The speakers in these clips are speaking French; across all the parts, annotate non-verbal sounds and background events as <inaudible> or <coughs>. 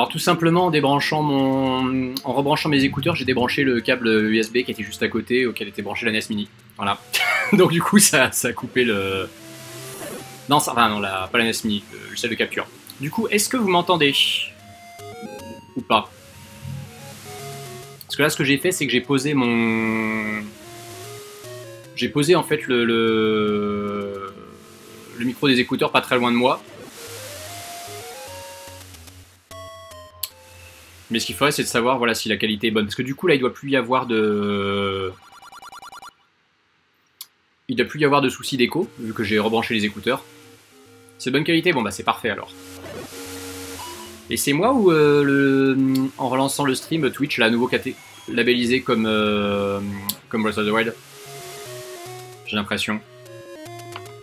Alors tout simplement en débranchant mon, en rebranchant mes écouteurs, j'ai débranché le câble USB qui était juste à côté auquel était branché la NES Mini. Voilà. <laughs> Donc du coup ça, ça a coupé le. Non, ça, enfin non, la, pas la NES Mini, le logiciel de capture. Du coup, est-ce que vous m'entendez? Ou pas? Parce que là, ce que j'ai fait, c'est que j'ai posé mon, j'ai posé en fait le le micro des écouteurs pas très loin de moi. Mais ce qu'il faudrait, c'est de savoir voilà, si la qualité est bonne. Parce que du coup, là, il doit plus y avoir de... Il doit plus y avoir de soucis d'écho, vu que j'ai rebranché les écouteurs. C'est bonne qualité Bon, bah c'est parfait alors. Et c'est moi ou euh, le... en relançant le stream, Twitch l'a à nouveau labellisé comme, euh, comme Breath of the Wild? J'ai l'impression.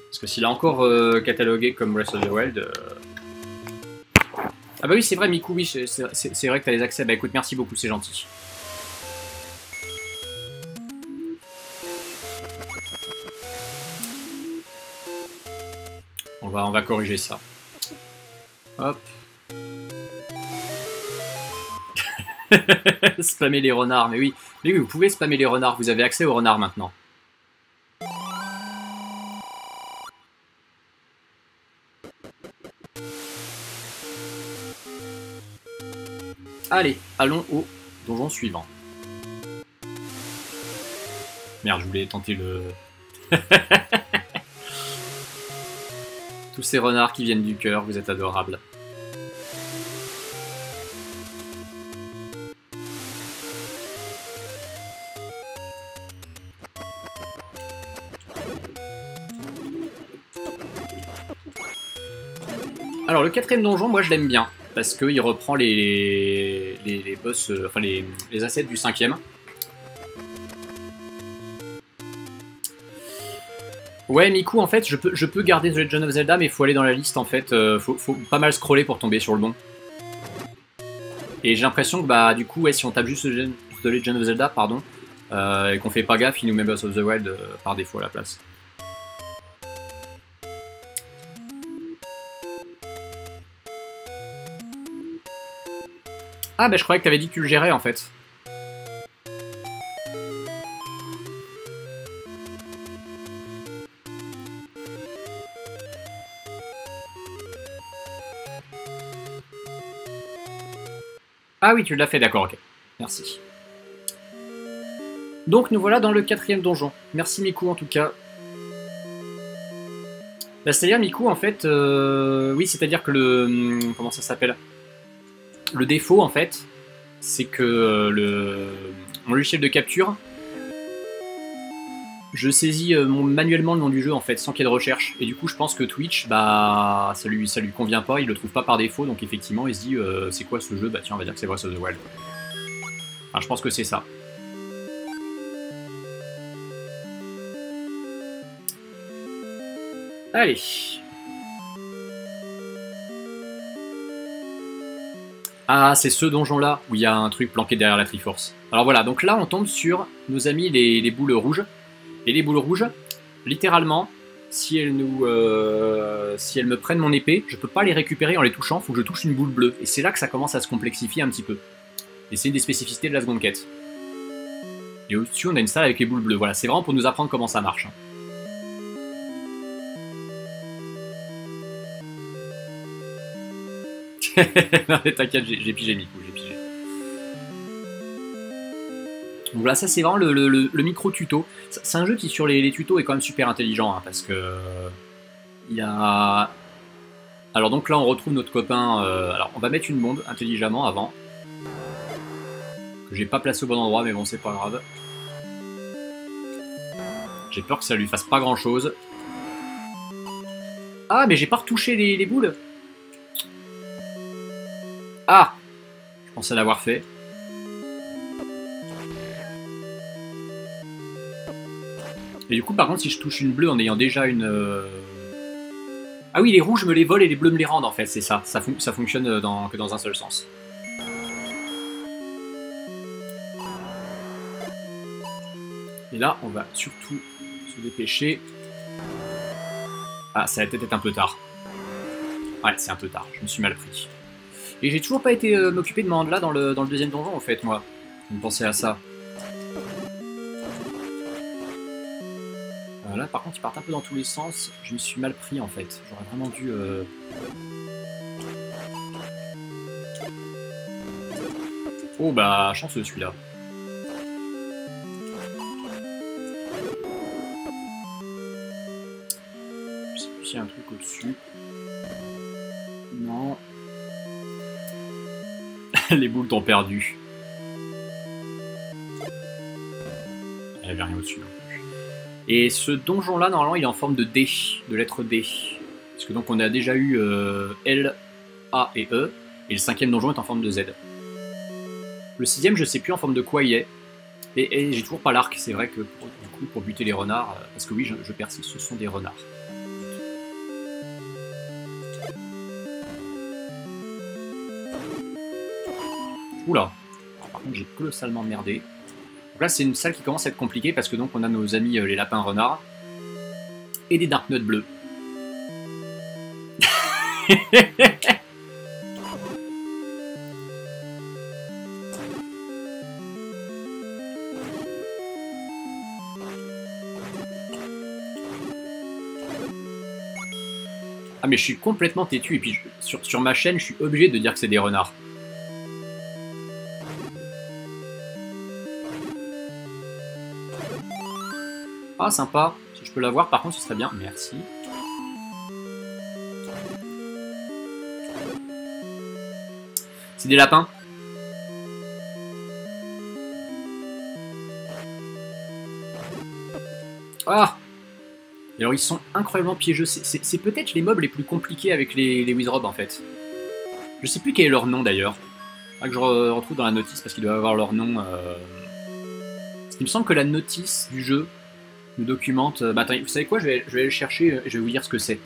Parce que s'il a encore euh, catalogué comme Breath of the Wild... Ah bah oui, c'est vrai, Miku, oui, c'est vrai que t'as les accès. Bah écoute, merci beaucoup, c'est gentil. On va, on va corriger ça. Hop. <laughs> spammer les renards, mais oui. Mais oui, vous pouvez spammer les renards, vous avez accès aux renards maintenant. Allez, allons au donjon suivant. Merde, je voulais tenter le... <laughs> Tous ces renards qui viennent du cœur, vous êtes adorables. Alors le quatrième donjon, moi je l'aime bien parce qu'il reprend les, les, boss, euh, enfin les, les assets du cinquième. Ouais, Miku, en fait, je peux, je peux garder The Legend of Zelda, mais il faut aller dans la liste, en fait. Euh, faut, faut, pas mal scroller pour tomber sur le bon. Et j'ai l'impression que, bah, du coup, si on tape juste The Legend of Zelda, pardon, euh, et qu'on fait pas gaffe, il nous met Boss of the Wild par défaut à la place. Ah bah je croyais que t'avais dit que tu le gérais en fait. Ah oui, tu l'as fait, d'accord, ok. Merci. Donc nous voilà dans le quatrième donjon. Merci Miku en tout cas. Bah, c'est-à-dire Miku en fait, euh, oui c'est-à-dire que le... Hum, comment ça s'appelle? Le défaut, en fait, c'est que euh, mon logiciel de capture, je saisis euh, manuellement le nom du jeu, en fait, sans qu'il y ait de recherche. Et du coup, je pense que Twitch, bah, ça lui, lui convient pas, il le trouve pas par défaut, donc effectivement, il se dit, euh, c'est quoi ce jeu? Bah tiens, on va dire que c'est Breath of the Wild. Je pense que c'est ça. Allez, Ah, c'est ce donjon-là où il y a un truc planqué derrière la Triforce. Alors voilà, donc là on tombe sur nos amis les, boules rouges. Et les boules rouges, littéralement, si elles, nous, euh, me prennent mon épée, je peux pas les récupérer en les touchant, faut que je touche une boule bleue. Et c'est là que ça commence à se complexifier un petit peu. Et c'est une des spécificités de la seconde quête. Et au-dessus on a une salle avec les boules bleues. Voilà, c'est vraiment pour nous apprendre comment ça marche. <laughs> non t'inquiète, j'ai pigé Miku, j'ai pigé. Donc voilà, ça c'est vraiment le, micro tuto. C'est un jeu qui sur les, tutos est quand même super intelligent, hein, parce que il y a... Alors donc là on retrouve notre copain, euh, alors on va mettre une bombe intelligemment avant. Que j'ai pas placé au bon endroit, mais bon c'est pas grave. J'ai peur que ça lui fasse pas grand chose. Ah mais j'ai pas retouché les boules pensais l'avoir fait. Et du coup, par contre, si je touche une bleue en ayant déjà une... Euh, ah oui, les rouges me les volent et les bleus me les rendent, en fait, c'est ça. Ça, fonctionne que dans un seul sens. Et là, on va surtout se dépêcher. Ah, ça va peut-être être un peu tard. Ouais, c'est un peu tard, je me suis mal pris. Et j'ai toujours pas été euh, m'occuper de Mandela dans le, dans le deuxième donjon, en fait, moi. Vous pensez à ça. Euh, là, par contre, ils partent un peu dans tous les sens. Je me suis mal pris, en fait. J'aurais vraiment dû... euh, Oh bah, chanceux celui-là. Je sais plus s'il y a un truc au-dessus. <laughs> Les boules t'ont perdu. Il n'y avait rien au-dessus. plus. Et ce donjon-là, normalement, il est en forme de D, de lettre D. Parce que donc on a déjà eu euh, L, A et E, et le cinquième donjon est en forme de Z. Le sixième, je sais plus en forme de quoi il est. Et, et j'ai toujours pas l'arc, c'est vrai que pour, du coup, pour buter les renards, euh, parce que oui, je, je persiste, ce sont des renards. Oula Par contre, j'ai colossalement merdé. Là, c'est une salle qui commence à être compliquée parce que donc on a nos amis euh, les lapins renards et des Dark Nuts bleus. <laughs> Ah mais je suis complètement têtu et puis je- sur, sur ma chaîne je suis obligé de dire que c'est des renards. Sympa, si je peux l'avoir par contre ce serait bien, merci. C'est des lapins Ah alors ils sont incroyablement piégeux. C'est- peut-être les mobs les plus compliqués avec les, les Wizrobes en fait. Je sais plus quel est leur nom d'ailleurs. Que je re- retrouve dans la notice parce qu'ils doivent avoir leur nom. euh. Il me semble que la notice du jeu nous documente. euh, Bah vous savez quoi je vais, je vais aller le chercher euh, et je vais vous dire ce que c'est.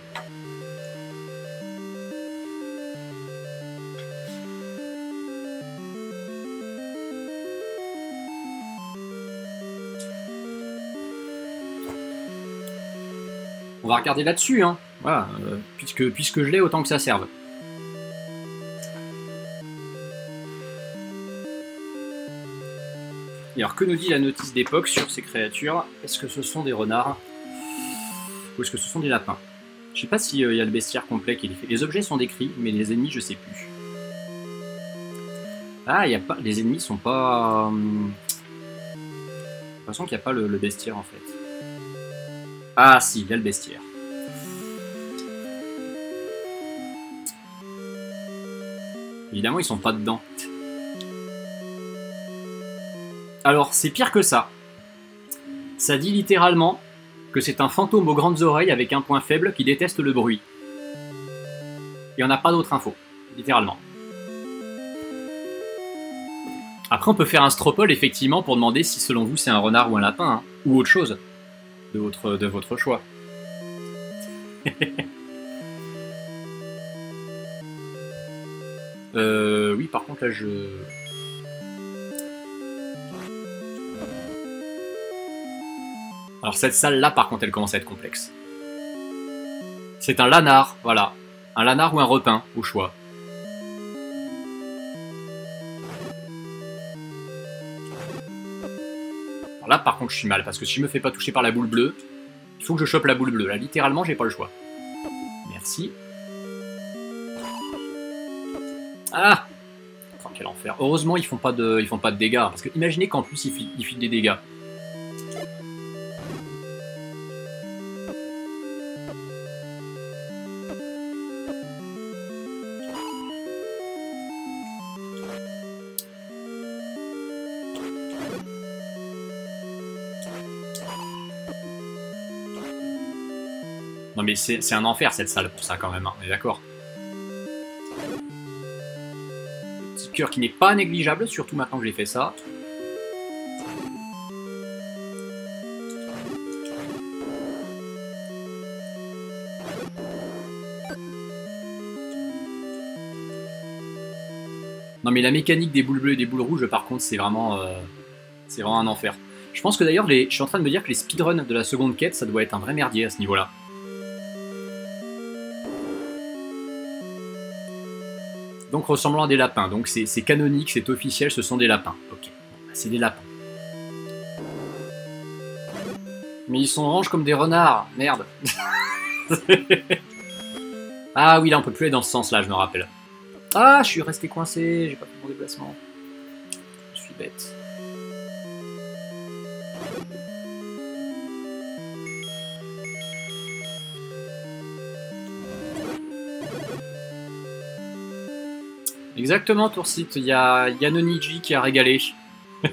On va regarder là-dessus, hein. Voilà, euh, puisque, puisque je l'ai, autant que ça serve. Et alors, que nous dit la notice d'époque sur ces créatures? Est-ce que ce sont des renards? Ou est-ce que ce sont des lapins? Je sais pas s'il y a le bestiaire complet qui est fait. Les objets sont décrits, mais les ennemis, je sais plus. Ah, y a pas... les ennemis sont pas... hum, J'ai l'impression qu'il n'y a pas le, le bestiaire, en fait. Ah si, il y a le bestiaire. Évidemment, ils sont pas dedans. Alors, c'est pire que ça. Ça dit littéralement que c'est un fantôme aux grandes oreilles avec un point faible qui déteste le bruit. Et on n'a pas d'autre info, littéralement. Après, on peut faire un stropole, effectivement, pour demander si, selon vous, c'est un renard ou un lapin, hein, ou autre chose de votre, de votre choix. <laughs> euh, oui, par contre, là, je... Alors cette salle-là, par contre, elle commence à être complexe. C'est un lanard, voilà. Un lanard ou un repin, au choix. Alors là, par contre, je suis mal, parce que si je me fais pas toucher par la boule bleue, il faut que je chope la boule bleue. Là, littéralement, j'ai pas le choix. Merci. Ah Oh, quel enfer. Heureusement, ils font pas de, ils font pas de dégâts. Parce que imaginez qu'en plus, ils, ils filent des dégâts. C'est un enfer cette salle pour ça quand même, hein, on est d'accord Petit cœur qui n'est pas négligeable, surtout maintenant que j'ai fait ça. Non mais la mécanique des boules bleues et des boules rouges par contre c'est vraiment, euh, c'est vraiment un enfer. Je pense que d'ailleurs je suis en train de me dire que les speedruns de la seconde quête ça doit être un vrai merdier à ce niveau là. Donc ressemblant à des lapins. Donc c'est canonique, c'est officiel, ce sont des lapins. Ok, c'est des lapins. Mais ils sont oranges comme des renards. Merde. <laughs> ah oui, là on peut plus aller dans ce sens-là, je me rappelle. Ah, je suis resté coincé, j'ai pas fait mon déplacement. Je suis bête. Exactement, Toursit. Il y a Yanoniji qui a régalé. <laughs>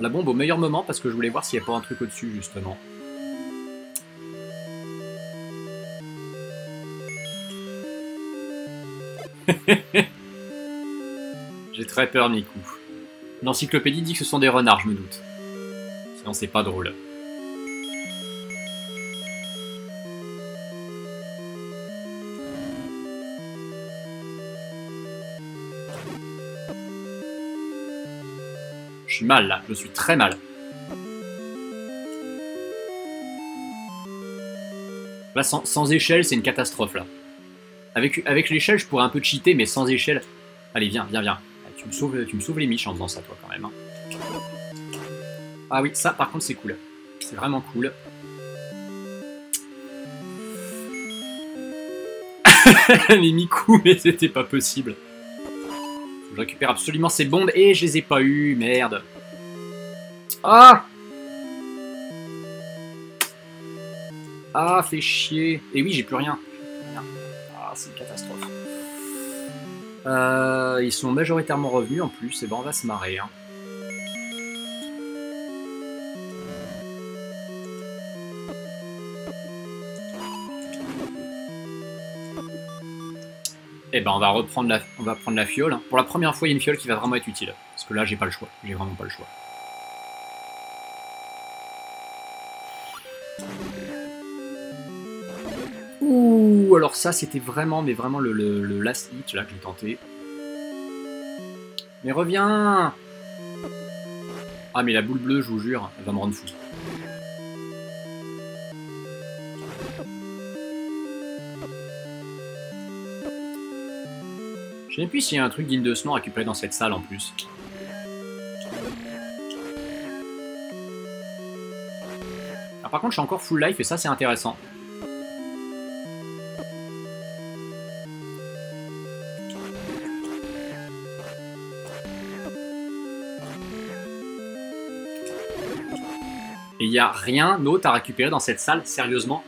La bombe au meilleur moment parce que je voulais voir s'il n'y a pas un truc au-dessus, justement. <laughs> J'ai très peur, Miku. L'encyclopédie dit que ce sont des renards, je me doute. Sinon, c'est pas drôle. Mal là, je suis très mal. Là, sans, échelle, c'est une catastrophe là. Avec, avec l'échelle, je pourrais un peu cheater, mais sans échelle. Allez, viens, viens, viens. Tu me sauves, tu me sauves les miches en faisant ça, toi, quand même. Hein. Ah oui, ça, par contre, c'est cool. C'est vraiment cool. <laughs> les Miku, mais c'était pas possible. Récupère absolument ces bombes et je les ai pas eues, merde. Ah Ah, fait chier. Et oui, j'ai plus rien. Ah, c'est une catastrophe. Euh, ils sont majoritairement revenus en plus, et ben on va se marrer. Hein. Eh ben on va reprendre la, on va prendre la fiole. Pour la première fois, il y a une fiole qui va vraiment être utile. Parce que là, j'ai pas le choix. J'ai vraiment pas le choix. Ouh, alors ça, c'était vraiment, mais vraiment le, le, last hit là que j'ai tenté. Mais reviens Ah, mais la boule bleue, je vous jure, elle va me rendre fou. Je sais plus s'il y a un truc digne de ce nom récupéré dans cette salle en plus. Par contre, je suis encore full life et ça, c'est intéressant. Et il n'y a rien d'autre à récupérer dans cette salle, sérieusement?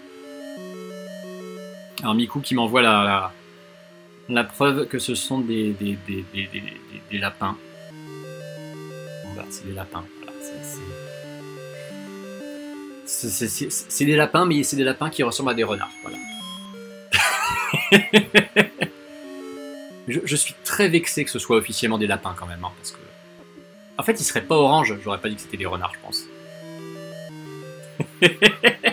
Alors Miku qui m'envoie la, la preuve que ce sont des, des, des, des lapins. Bah, c'est des lapins. c'est des lapins, mais c'est des lapins qui ressemblent à des renards. Voilà. <laughs> je, suis très vexé que ce soit officiellement des lapins quand même, hein, parce que. En fait, ils seraient pas orange. J'aurais pas dit que c'était des renards, je pense. <laughs>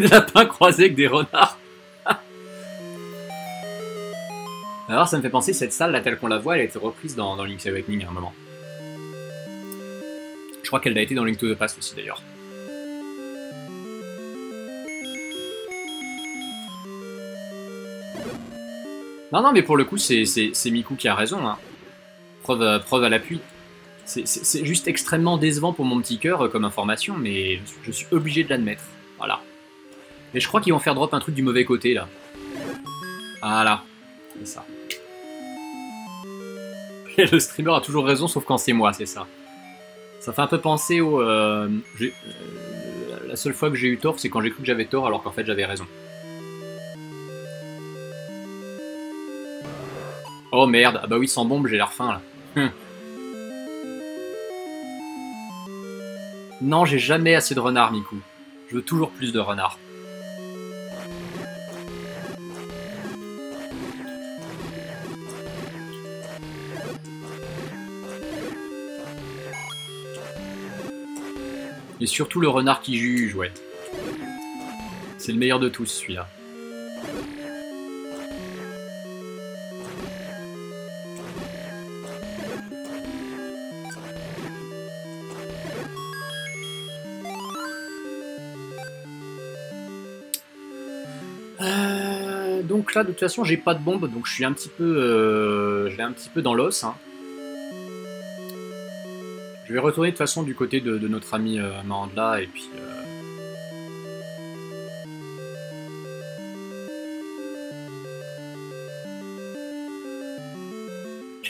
des lapins croisés avec des renards. <laughs> Alors ça me fait penser, cette salle, là, telle qu'on la voit, elle a été reprise dans, Link's Awakening à un moment. Je crois qu'elle a été dans Link to the Past aussi d'ailleurs. Non, non, mais pour le coup, c'est Miku qui a raison. Hein. Preuve, preuve à l'appui. C'est juste extrêmement décevant pour mon petit cœur euh, comme information, mais je suis obligé de l'admettre. Voilà. Et je crois qu'ils vont faire drop un truc du mauvais côté, là. Voilà. C'est ça. Et <laughs> le streamer a toujours raison, sauf quand c'est moi, c'est ça. Ça fait un peu penser au... Euh, euh, la seule fois que j'ai eu tort, c'est quand j'ai cru que j'avais tort, alors qu'en fait j'avais raison. Oh merde, ah bah oui, sans bombe, j'ai l'air faim là. Hum. Non, j'ai jamais assez de renards, Miku. Je veux toujours plus de renards. Et surtout le renard qui juge, ouais. C'est le meilleur de tous, celui-là. Euh, donc là, de toute façon, j'ai pas de bombe, donc je suis un petit peu, euh, je l'ai un petit peu dans l'os. Hein. Je vais retourner de toute façon du côté de, notre ami euh, et puis. euh,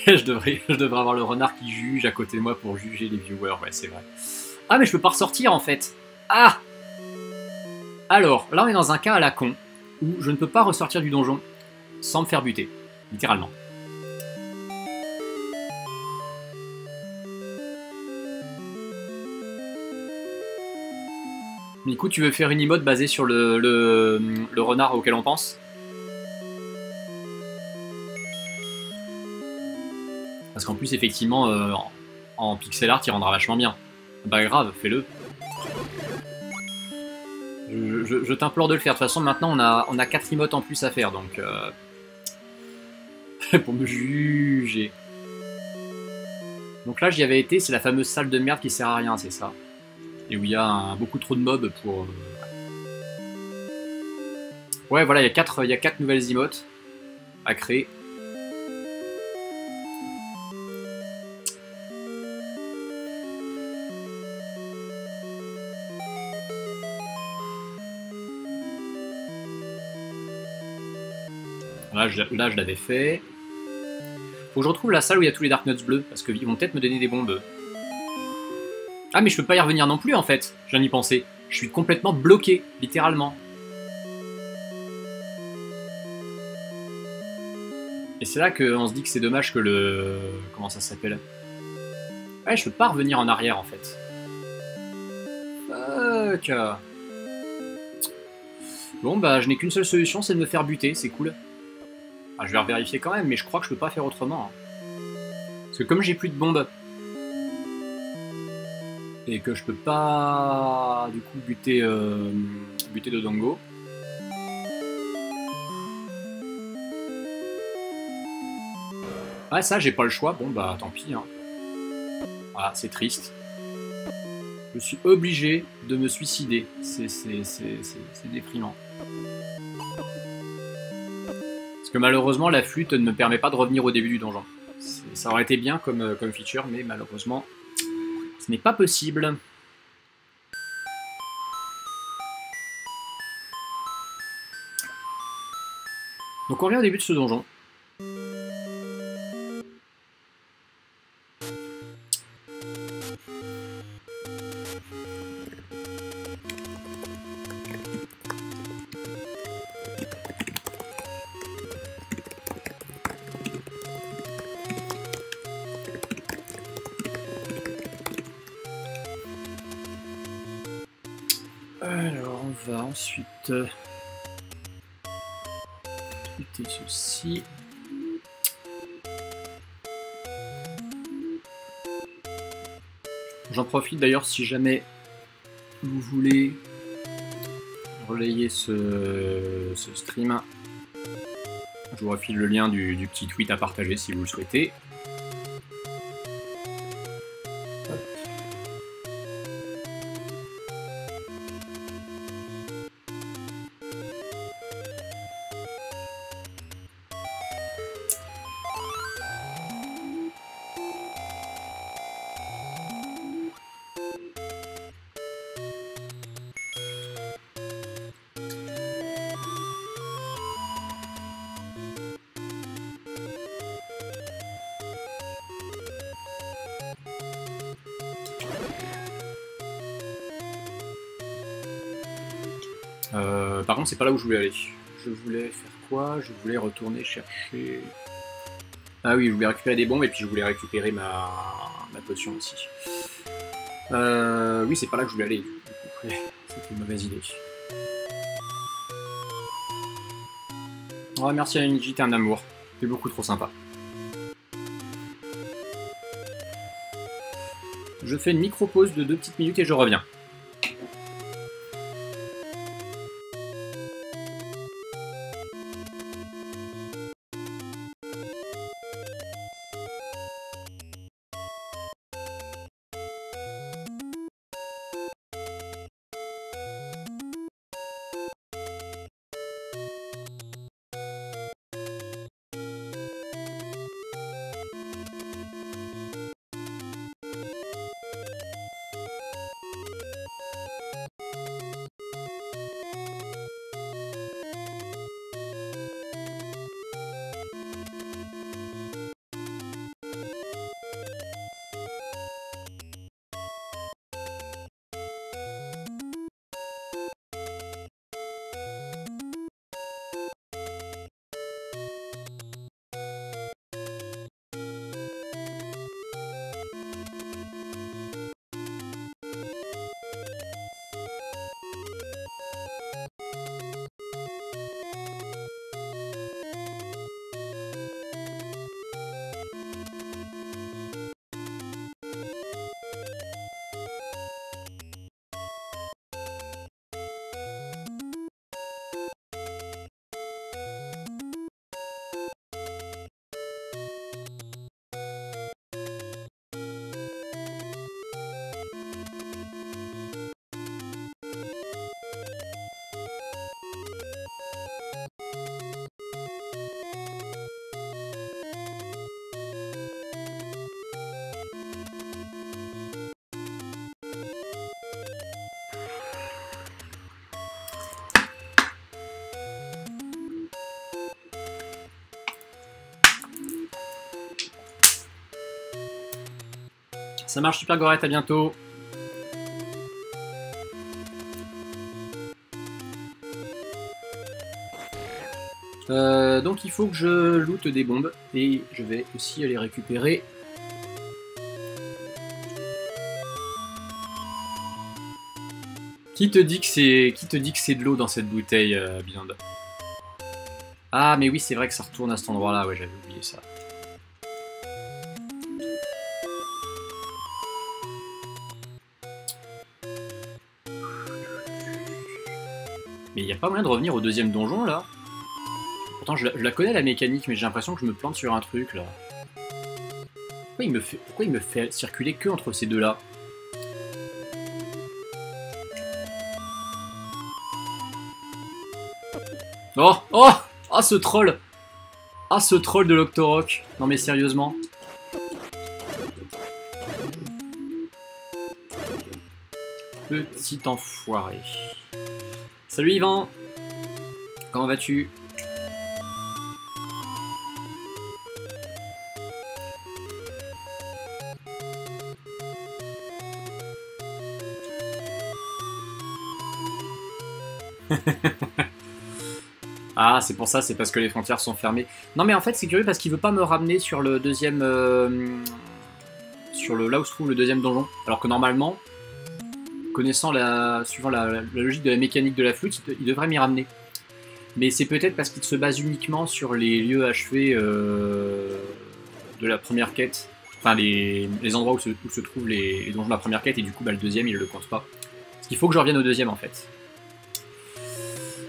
<laughs> je, devrais, je devrais avoir le renard qui juge à côté de moi pour juger les viewers, ouais, c'est vrai. Ah, mais je peux pas ressortir en fait. Ah Alors, là, on est dans un cas à la con où je ne peux pas ressortir du donjon sans me faire buter, littéralement. Miku, tu veux faire une emote basée sur le, le, renard auquel on pense Parce qu'en plus, effectivement, euh, en, pixel art, il rendra vachement bien. Bah grave, fais-le. Je, je- je t'implore de le faire. De toute façon, maintenant, on a, on a 4 emotes en plus à faire, donc... euh, <laughs> pour me juger. Donc là, j'y avais été, c'est la fameuse salle de merde qui sert à rien, c'est ça. Et où il y a beaucoup trop de mobs pour... euh, Ouais, voilà, il y a 4 il y a quatre nouvelles emotes à créer. Là, je, là, je l'avais fait. Faut que je retrouve la salle où il y a tous les Dark Nuts bleus, parce qu'ils vont peut-être me donner des bombes. Ah, mais je peux pas y revenir non plus, en fait. Je viens d'y penser. Je suis complètement bloqué, littéralement. Et c'est là qu'on se dit que c'est dommage que le... Comment ça s'appelle? Ouais, je peux pas revenir en arrière, en fait. Fuck Bon, bah, je n'ai qu'une seule solution, c'est de me faire buter, c'est cool. Ah, je vais revérifier quand même, mais je crois que je peux pas faire autrement. hein. Parce que comme j'ai plus de bombes, et que je peux pas du coup buter, euh, buter Dodongo. Ah ça j'ai pas le choix, bon bah tant pis. Hein. Voilà, c'est triste. Je suis obligé de me suicider. C'est déprimant. Parce que malheureusement, la flûte ne me permet pas de revenir au début du donjon. Ça aurait été bien comme, euh, comme feature, mais malheureusement, ce n'est pas possible. Donc on revient au début de ce donjon. Euh, ceci. J'en profite d'ailleurs si jamais vous voulez relayer ce, stream. Je vous refile le lien du petit tweet à partager si vous le souhaitez. C'est pas là où je voulais aller. Je voulais faire quoi? Je voulais retourner chercher. Ah oui, je voulais récupérer des bombes et puis je voulais récupérer ma, ma potion aussi. Euh, oui, c'est pas là que je voulais aller. <laughs> C'était une mauvaise idée. Oh, merci à Ninji, t'es un amour. T'es beaucoup trop sympa. Je fais une micro-pause de deux petites minutes et je reviens. Ça marche super Gorette, à bientôt. Euh, donc il faut que je loot des bombes et je vais aussi aller récupérer Qui te dit que c'est de l'eau dans cette bouteille, euh, Ah mais oui c'est vrai que ça retourne à cet endroit-là, ouais j'avais oublié ça. Pas moyen de revenir au deuxième donjon là. Pourtant je la, connais la mécanique mais j'ai l'impression que je me plante sur un truc là. Pourquoi il me fait, pourquoi il me fait circuler que entre ces deux là Oh Oh Ah ce troll! Ah ce troll de l'Octorok. Non mais sérieusement. Petit enfoiré. Salut Yvan Comment vas-tu? <laughs> Ah, c'est pour ça, c'est parce que les frontières sont fermées. Non, mais en fait, c'est curieux parce qu'il veut pas me ramener sur le deuxième. Euh, sur le là où se trouve le deuxième donjon. Alors que normalement, connaissant la. suivant la, logique de la mécanique de la flûte, il, devrait m'y ramener. Mais c'est peut-être parce qu'il se base uniquement sur les lieux achevés euh, de la première quête. Enfin, les, endroits où se, trouvent les, donjons de la première quête, et du coup, bah, le deuxième, il le compte pas. Parce qu'il faut que je revienne au deuxième en fait.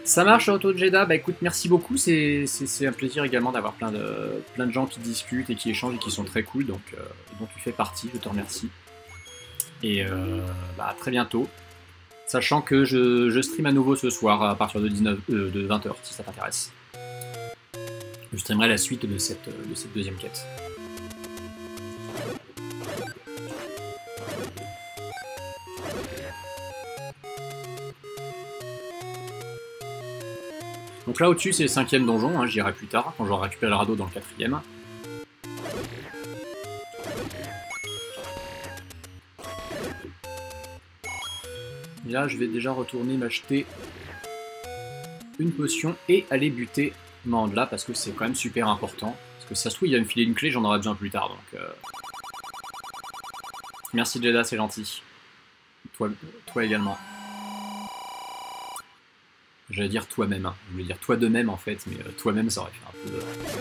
Ça marche, Auto Jeddah. Bah écoute, merci beaucoup. C'est un plaisir également d'avoir plein de, plein de gens qui discutent et qui échangent et qui sont très cool. Donc, euh, dont tu fais partie. Je te remercie. Et euh, bah, à très bientôt. Sachant que je, je, stream à nouveau ce soir à partir de, 19, euh, 20h si ça t'intéresse. Je streamerai la suite de cette, de cette deuxième quête. Donc là au-dessus c'est le cinquième donjon, hein, j'irai plus tard, quand j'aurai récupéré le radeau dans le quatrième. Et là je vais déjà retourner m'acheter une potion et aller buter Mandla parce que c'est quand même super important. Parce que ça se trouve il va me filer une clé, j'en aurai besoin plus tard donc... Euh. Merci Jeda, c'est gentil. Toi, également. J'allais dire toi-même, hein. je voulais dire toi de même en fait, mais euh, toi-même ça aurait fait un peu... D'ailleurs,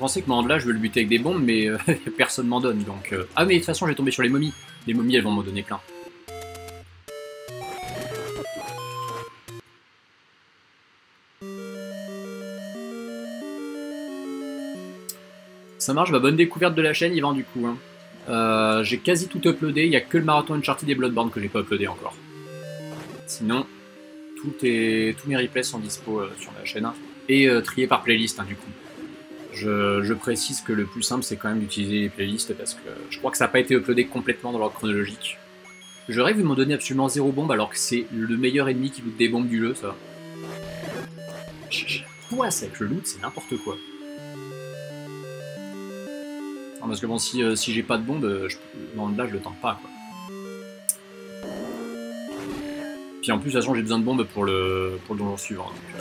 pensé que Mandela, je veux le buter avec des bombes, mais euh, <laughs> personne m'en donne, donc... Euh. Ah mais de toute façon, j'ai tombé sur les momies. Les momies, elles vont m'en donner plein. Ça marche, bah bonne découverte de la chaîne, Yvan, du coup. Hein. Euh, j'ai quasi tout uploadé, il n'y a que le marathon Uncharted des Bloodborne que j'ai pas uploadé encore. Sinon, tout est, tous mes replays sont dispo sur la chaîne, hein. et triés par playlist, hein, du coup. Je, précise que le plus simple, c'est quand même d'utiliser les playlists parce que je crois que ça n'a pas été uploadé complètement dans l'ordre chronologique. Je rêve de m'en donner absolument zéro bombe alors que c'est le meilleur ennemi qui loot des bombes du jeu, ça. Quoi, c'est avec le loot, c'est n'importe quoi. parce que bon, si, euh, si j'ai pas de bombe, euh, je, le je le tente pas, quoi. Puis en plus, de toute façon, j'ai besoin de bombes pour le, pour le donjon suivant. Donc, euh,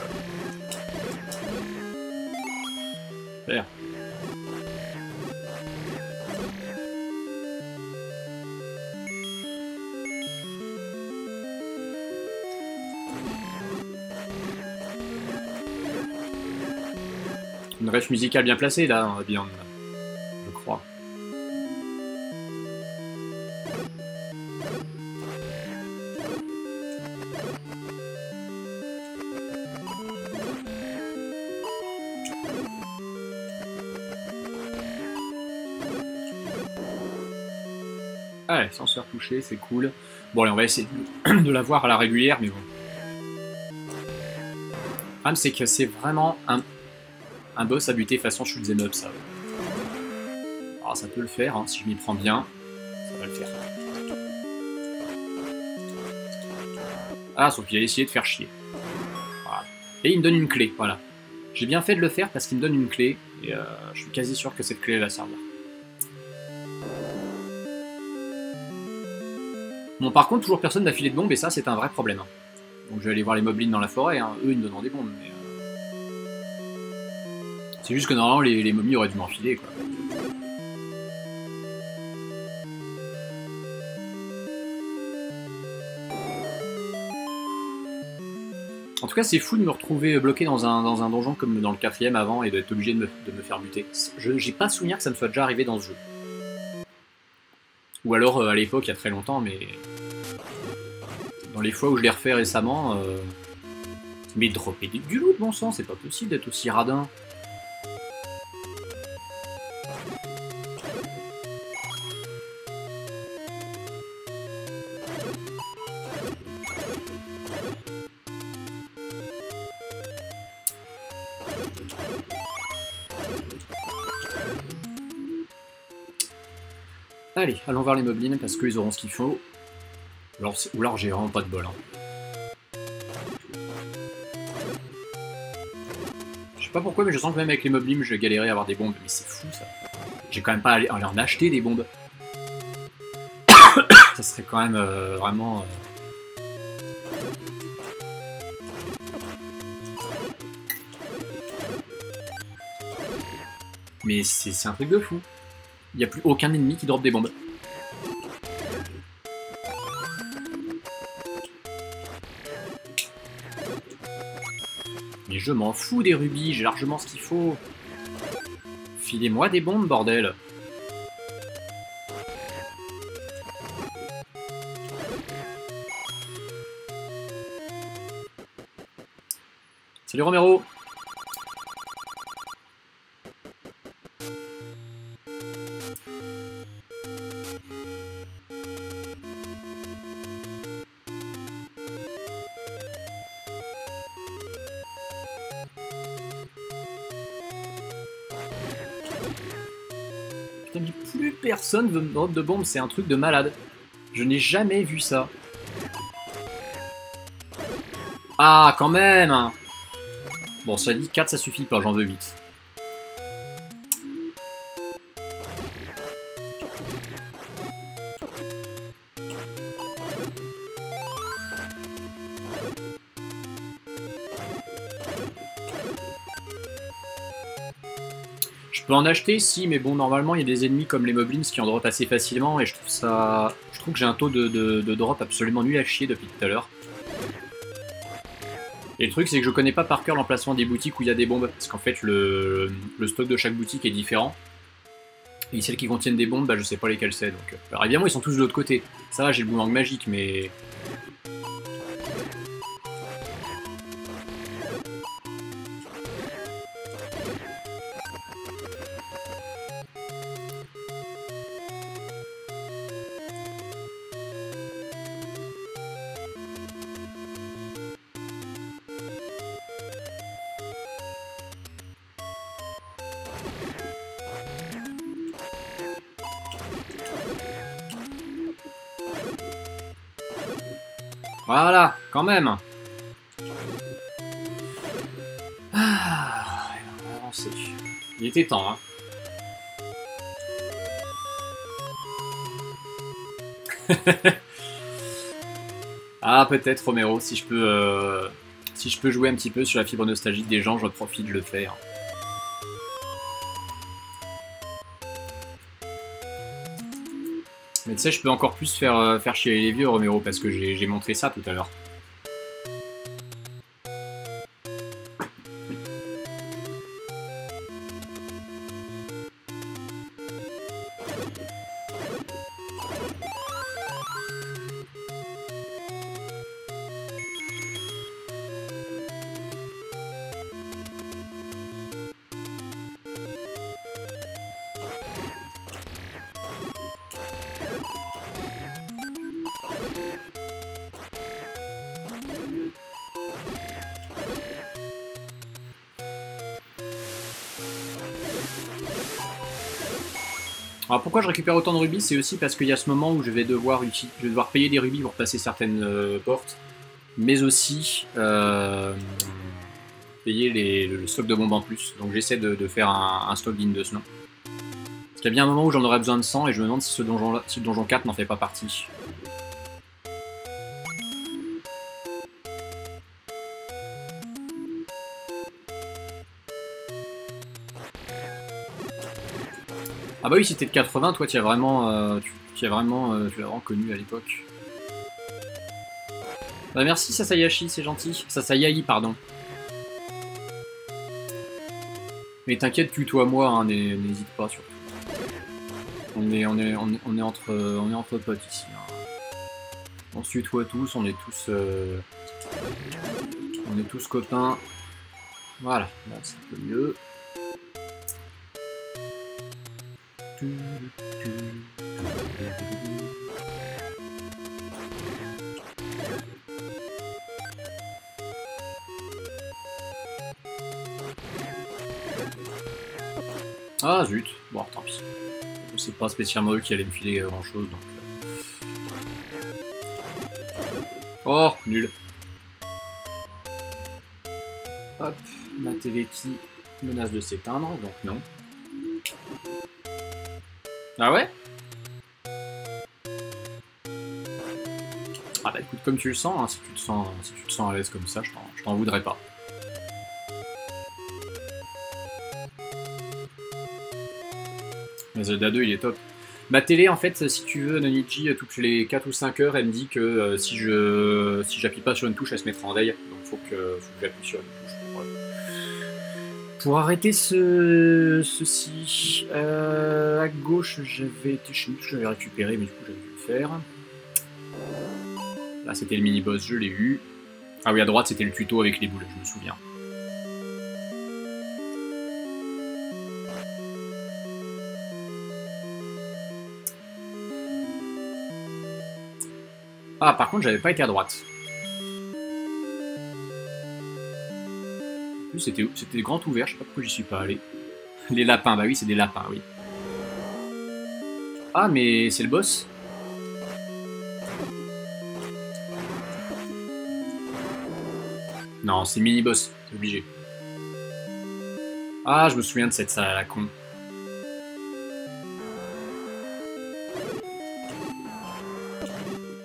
une ref musicale bien placée là, hein, se faire toucher, c'est cool. Bon, allez, on va essayer de, <clears throat> la voir à la régulière, mais bon. problème, c'est que c'est vraiment un, boss à buter façon shoot'em up, ça. Alors, ça peut le faire, hein, si je m'y prends bien. Ça va le faire. Ah, sauf qu'il a essayé de faire chier. Et il me donne une clé, voilà. J'ai bien fait de le faire parce qu'il me donne une clé, et euh, je suis quasi sûr que cette clé va servir. Bon, par contre, toujours personne n'a filé de bombes, et ça, c'est un vrai problème. Donc je vais aller voir les moblins dans la forêt, hein. eux, ils me donnent des bombes, mais... euh, C'est juste que normalement, les, momies auraient dû m'enfiler, quoi. En tout cas, c'est fou de me retrouver bloqué dans un, dans un donjon comme dans le quatrième avant et d'être obligé de me, de me faire buter. Je J'ai pas souvenir que ça me soit déjà arrivé dans ce jeu. Ou alors euh, à l'époque, il y a très longtemps, mais... Les fois où je l'ai refait récemment... euh, Mais dropper du loot, bon sang, c'est pas possible d'être aussi radin. Allez, allons voir les moblins parce qu'ils auront ce qu'il faut. Alors, ou alors j'ai vraiment pas de bol. hein. Je sais pas pourquoi, mais je sens que même avec les moblins, je vais galérer à avoir des bombes. Mais c'est fou ça. J'ai quand même pas aller en acheter des bombes. <coughs> ça serait quand même euh, vraiment. euh, Mais c'est c'est un truc de fou. Il n'y a plus aucun ennemi qui drop des bombes. Je m'en fous des rubis, j'ai largement ce qu'il faut. Filez-moi des bombes, bordel. Salut Romero personne veut me drop de bombes, c'est un truc de malade. Je n'ai jamais vu ça. Ah, quand même. Bon, ça dit 4, ça suffit pas, j'en veux 8. Peux en acheter, si, mais bon, normalement, il y a des ennemis comme les moblins qui en drop assez facilement, et je trouve ça... Je trouve que j'ai un taux de, de- drop absolument nul à chier depuis tout à l'heure. Et le truc, c'est que je connais pas par cœur l'emplacement des boutiques où il y a des bombes, parce qu'en fait, le, le stock de chaque boutique est différent. Et celles qui contiennent des bombes, bah, je sais pas lesquelles c'est, donc... euh, Alors évidemment, ils sont tous de l'autre côté. Ça va, j'ai le boomerang magique, mais... même Ah. Il était temps, hein. <laughs> ah, peut-être, Romero, si je peux... euh, Si je peux jouer un petit peu sur la fibre nostalgique des gens, j'en profite de le faire. Mais tu sais, je peux encore plus faire, euh, faire chier les vieux, Romero, parce que j'ai montré ça tout à l'heure. Je récupère autant de rubis C'est aussi parce qu'il y a ce moment où je vais devoir, je vais devoir payer des rubis pour passer certaines euh, portes, mais aussi euh, payer les, le stock de bombes en plus. Donc j'essaie de, faire un, stock digne de ce nom. Parce qu'il y a bien un moment où j'en aurais besoin de 100 et je me demande si ce donjon, si le donjon 4 n'en fait pas partie. Ah bah oui, si t'es de 80, toi tu as vraiment, euh, tu, as vraiment, euh, tu l'as vraiment connu à l'époque. Bah merci Sasayashi, c'est gentil. Sasayai, pardon. Mais t'inquiète, tutoie-moi, hein, n'hésite pas surtout. On est, on est, on est, entre, on est entre potes ici. Hein. On se tutoie tous, on est tous, euh, on est tous copains. Voilà, c'est un peu mieux. Ah zut, bon tant pis. C'est pas spécialement eux qui allaient me filer grand chose donc. Euh. Oh, nul. Hop, ma télé qui menace de s'éteindre, donc non. Ah ouais Ah bah écoute, comme tu le sens, hein, si, tu te sens si tu te sens à l'aise comme ça, je t'en voudrais pas. Mais Zelda 2, il est top. Ma télé, en fait, si tu veux, Noniji, toutes les 4 ou 5 heures, elle me dit que euh, si je si j'appuie pas sur une touche, elle se mettra en veille. Donc faut que, faut que j'appuie sur une touche pour, arrêter ce, ceci, euh, à gauche, j'avais été chez nous, j'avais récupéré, mais du coup, j'avais dû le faire. Là, c'était le mini-boss, je l'ai eu. Ah oui, à droite, c'était le tuto avec les boules, je me souviens. Ah, par contre, j'avais pas été à droite. C'était grand ouvert, je sais pas pourquoi j'y suis pas allé. <laughs> Les lapins, bah oui, c'est des lapins, oui. Ah, mais c'est le boss? Non, c'est mini-boss, c'est obligé. Ah, je me souviens de cette salle à la con.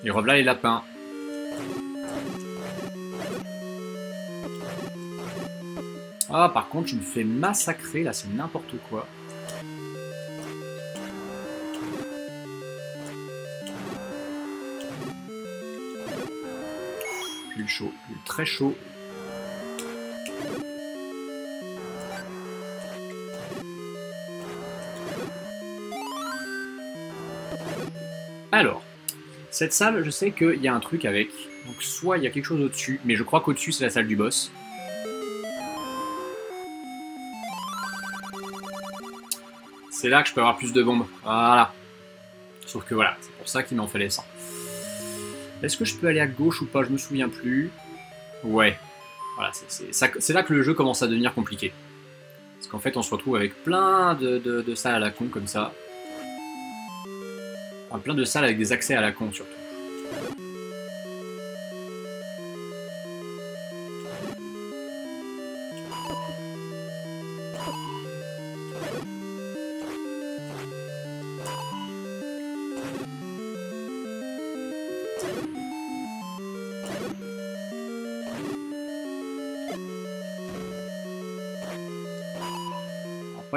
Et revoilà les lapins. Ah, par contre, je me fais massacrer, là, c'est n'importe quoi. J'ai eu chaud, j'ai eu très chaud. Alors, cette salle, je sais qu'il y a un truc avec. Donc soit il y a quelque chose au-dessus, mais je crois qu'au-dessus c'est la salle du boss. C'est là que je peux avoir plus de bombes. Voilà. Sauf que voilà, c'est pour ça qu'il m'en fallait 100. Est-ce que je peux aller à gauche ou pas? Je me souviens plus. Ouais. Voilà, c'est là que le jeu commence à devenir compliqué. Parce qu'en fait, on se retrouve avec plein de, de salles à la con comme ça. Enfin, plein de salles avec des accès à la con surtout.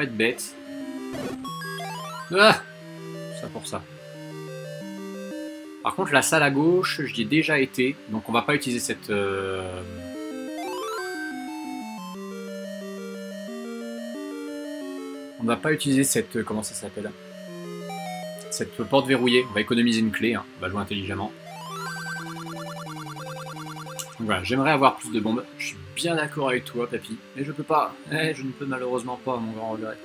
Bête. Ah Ça pour ça. Par contre, la salle à gauche, j'y ai déjà été, donc on va pas utiliser cette... Euh, on va pas utiliser cette... Comment ça s'appelle? Cette porte verrouillée. On va économiser une clé, hein. on va jouer intelligemment. Voilà, j'aimerais avoir plus de bombes. Bien d'accord avec toi, papy. Mais je peux pas. Eh, je ne peux malheureusement pas, mon grand regret.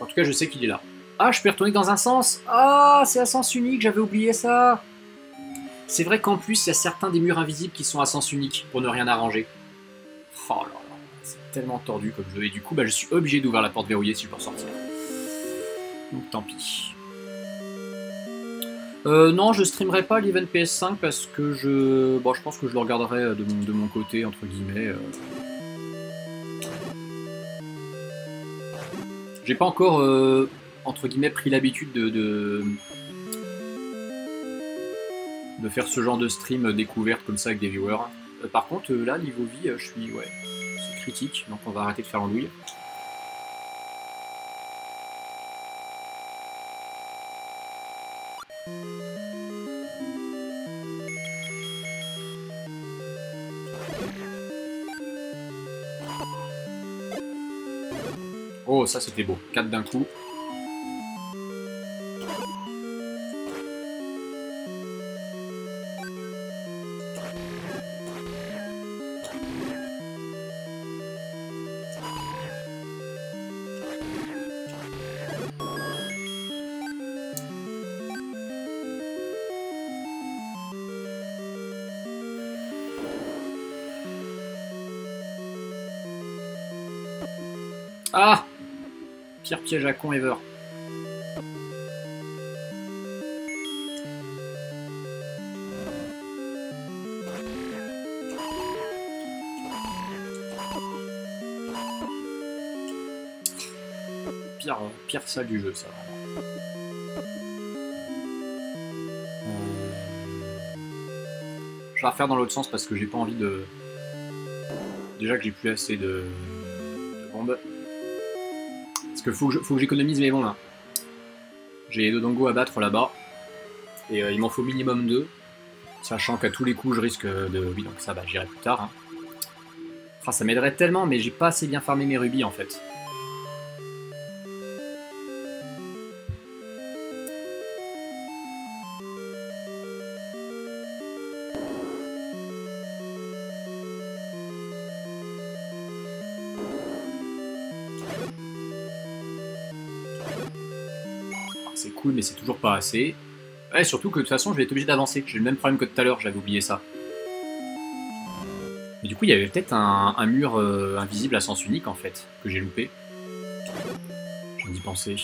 En tout cas, je sais qu'il est là. Ah, je peux retourner dans un sens Ah, c'est à sens unique, j'avais oublié ça C'est vrai qu'en plus, il y a certains des murs invisibles qui sont à sens unique, pour ne rien arranger. Oh là là, c'est tellement tordu comme jeu. Et du coup, bah, je suis obligé d'ouvrir la porte verrouillée si je peux ressortir. Donc tant pis. Euh, non, je streamerai pas l'event PS5 parce que je, bon, je pense que je le regarderai de mon, de mon côté, entre guillemets. euh. J'ai pas encore, euh, entre guillemets, pris l'habitude de, de, faire ce genre de stream découverte comme ça avec des viewers. Euh, par contre, euh, là, niveau vie, euh, je suis, ouais, c'est critique, donc on va arrêter de faire l'andouille. Oh, ça c'était beau. 4 d'un coup. Pire piège à con ever. Pire, pire salle du jeu, ça. Euh, Je vais refaire dans l'autre sens parce que j'ai pas envie de. Déjà que j'ai plus assez de, que faut que j'économise mes bombes là. J'ai deux dongos à battre là-bas. Et euh, il m'en faut minimum deux. Sachant qu'à tous les coups je risque de. Oui donc ça bah j'irai plus tard. hein. Ah, ça m'aiderait tellement mais j'ai pas assez bien farmé mes rubis en fait. C'est toujours pas assez. Ouais, surtout que de toute façon, je vais être obligé d'avancer. J'ai le même problème que tout à l'heure, j'avais oublié ça. Mais du coup, il y avait peut-être un, un mur euh, invisible à sens unique en fait, que j'ai loupé. J'en ai pensé.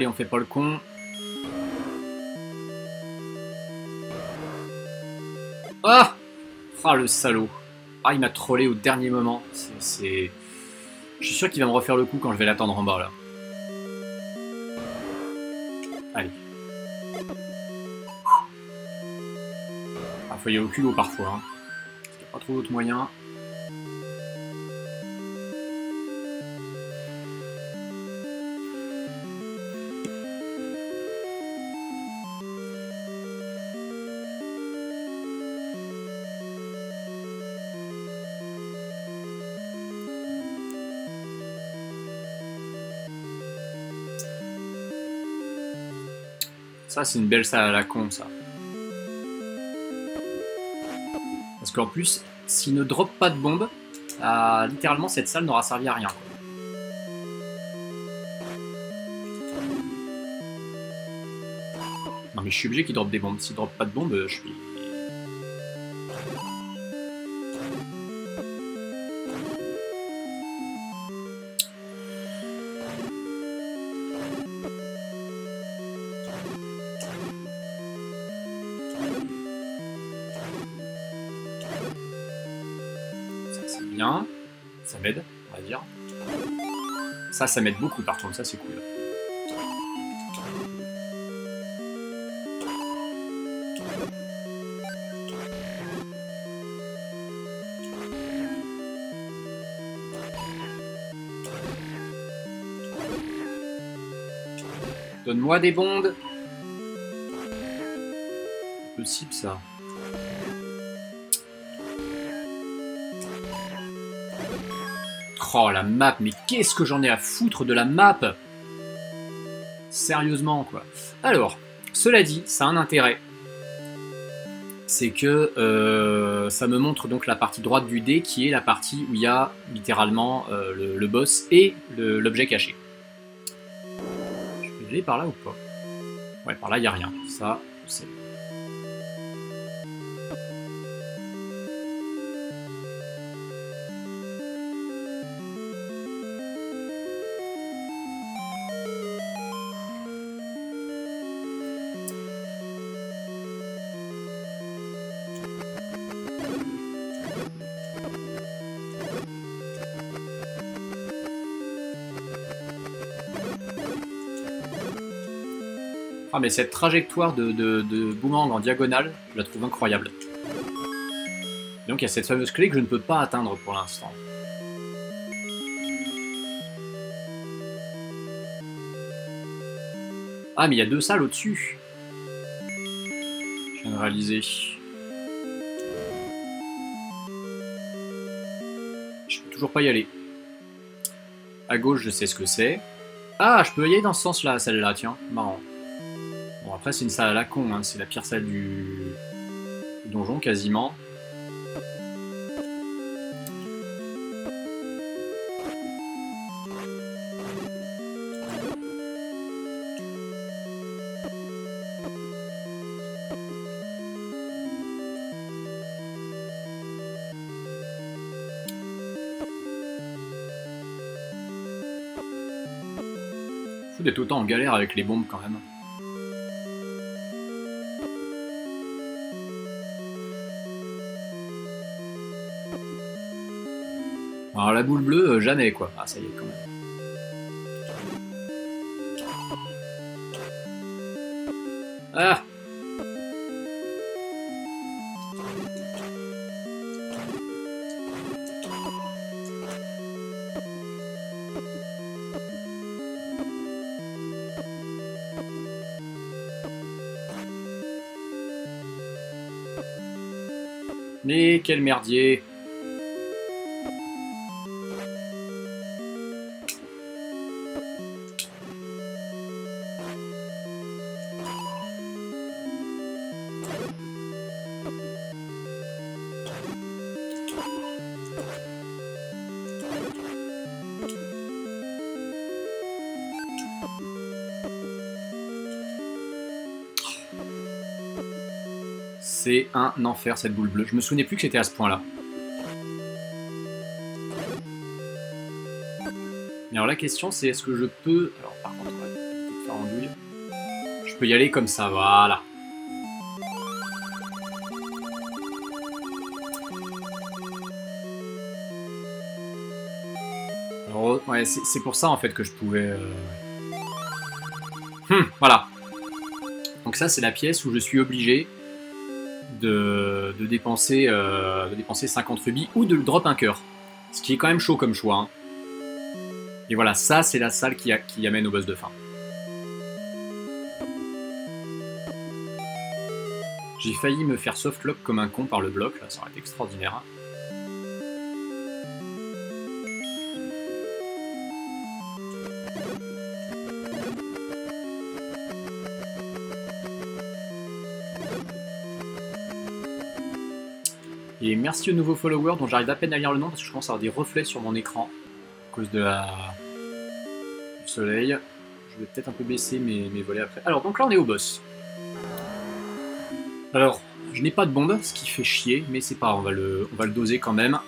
Allez, on fait pas le con. Ah Ah, le salaud. Ah, il m'a trollé au dernier moment. C'est-. Je suis sûr qu'il va me refaire le coup quand je vais l'attendre en bas, là. Allez. Ah, faut y aller au culot parfois. Hein. Parce qu'il y a pas trop d'autres moyens. C'est une belle salle à la con, ça. Parce qu'en plus, s'il ne drop pas de bombe, euh, littéralement, cette salle n'aura servi à rien. Non, mais je suis obligé qu'il drop des bombes. S'il drop pas de bombes, je suis. Ça, ça m'aide beaucoup par contre, ça c'est cool. Donne-moi des bondes. Possible ça. Oh la map, mais qu'est-ce que j'en ai à foutre de la map Sérieusement quoi. Alors, cela dit, ça a un intérêt. C'est que euh, ça me montre donc la partie droite du dé qui est la partie où il y a littéralement euh, le, boss et l'objet caché. Je peux aller par là ou pas? Ouais, par là il n'y a rien. Ça, c'est. Mais cette trajectoire de, de, de boomerang en diagonale, je la trouve incroyable. Donc il y a cette fameuse clé que je ne peux pas atteindre pour l'instant. Ah mais il y a deux salles au-dessus. Je viens de réaliser. Je peux toujours pas y aller. À gauche, je sais ce que c'est. Ah, je peux y aller dans ce sens-là, celle-là, tiens. Marrant. Après, c'est une salle à la con, hein. c'est la pire salle du... du donjon, quasiment. Fou d'être autant en galère avec les bombes quand même. Alors la boule bleue, euh, jamais quoi? Ah ça y est quand même. Ah Mais quel merdier Un enfer cette boule bleue. Je me souvenais plus que c'était à ce point-là. Alors la question c'est est-ce que je peux... Alors par contre, on va faire andouille. Je peux y aller comme ça, voilà. Ouais, c'est pour ça en fait que je pouvais... Hum, voilà. Donc ça c'est la pièce où je suis obligé de, dépenser, euh, de dépenser 50 rubis ou de drop un cœur. Ce qui est quand même chaud comme choix. hein. Et voilà, ça c'est la salle qui, amène au boss de fin. J'ai failli me faire softlock comme un con par le bloc, là, ça aurait été extraordinaire. Merci aux nouveaux followers dont j'arrive à peine à lire le nom parce que je commence à avoir des reflets sur mon écran à cause de la... du soleil. Je vais peut-être un peu baisser mes, mes volets après. Alors donc là on est au boss. Alors, je n'ai pas de bombe, ce qui fait chier, mais c'est pas on va le, on va le doser quand même.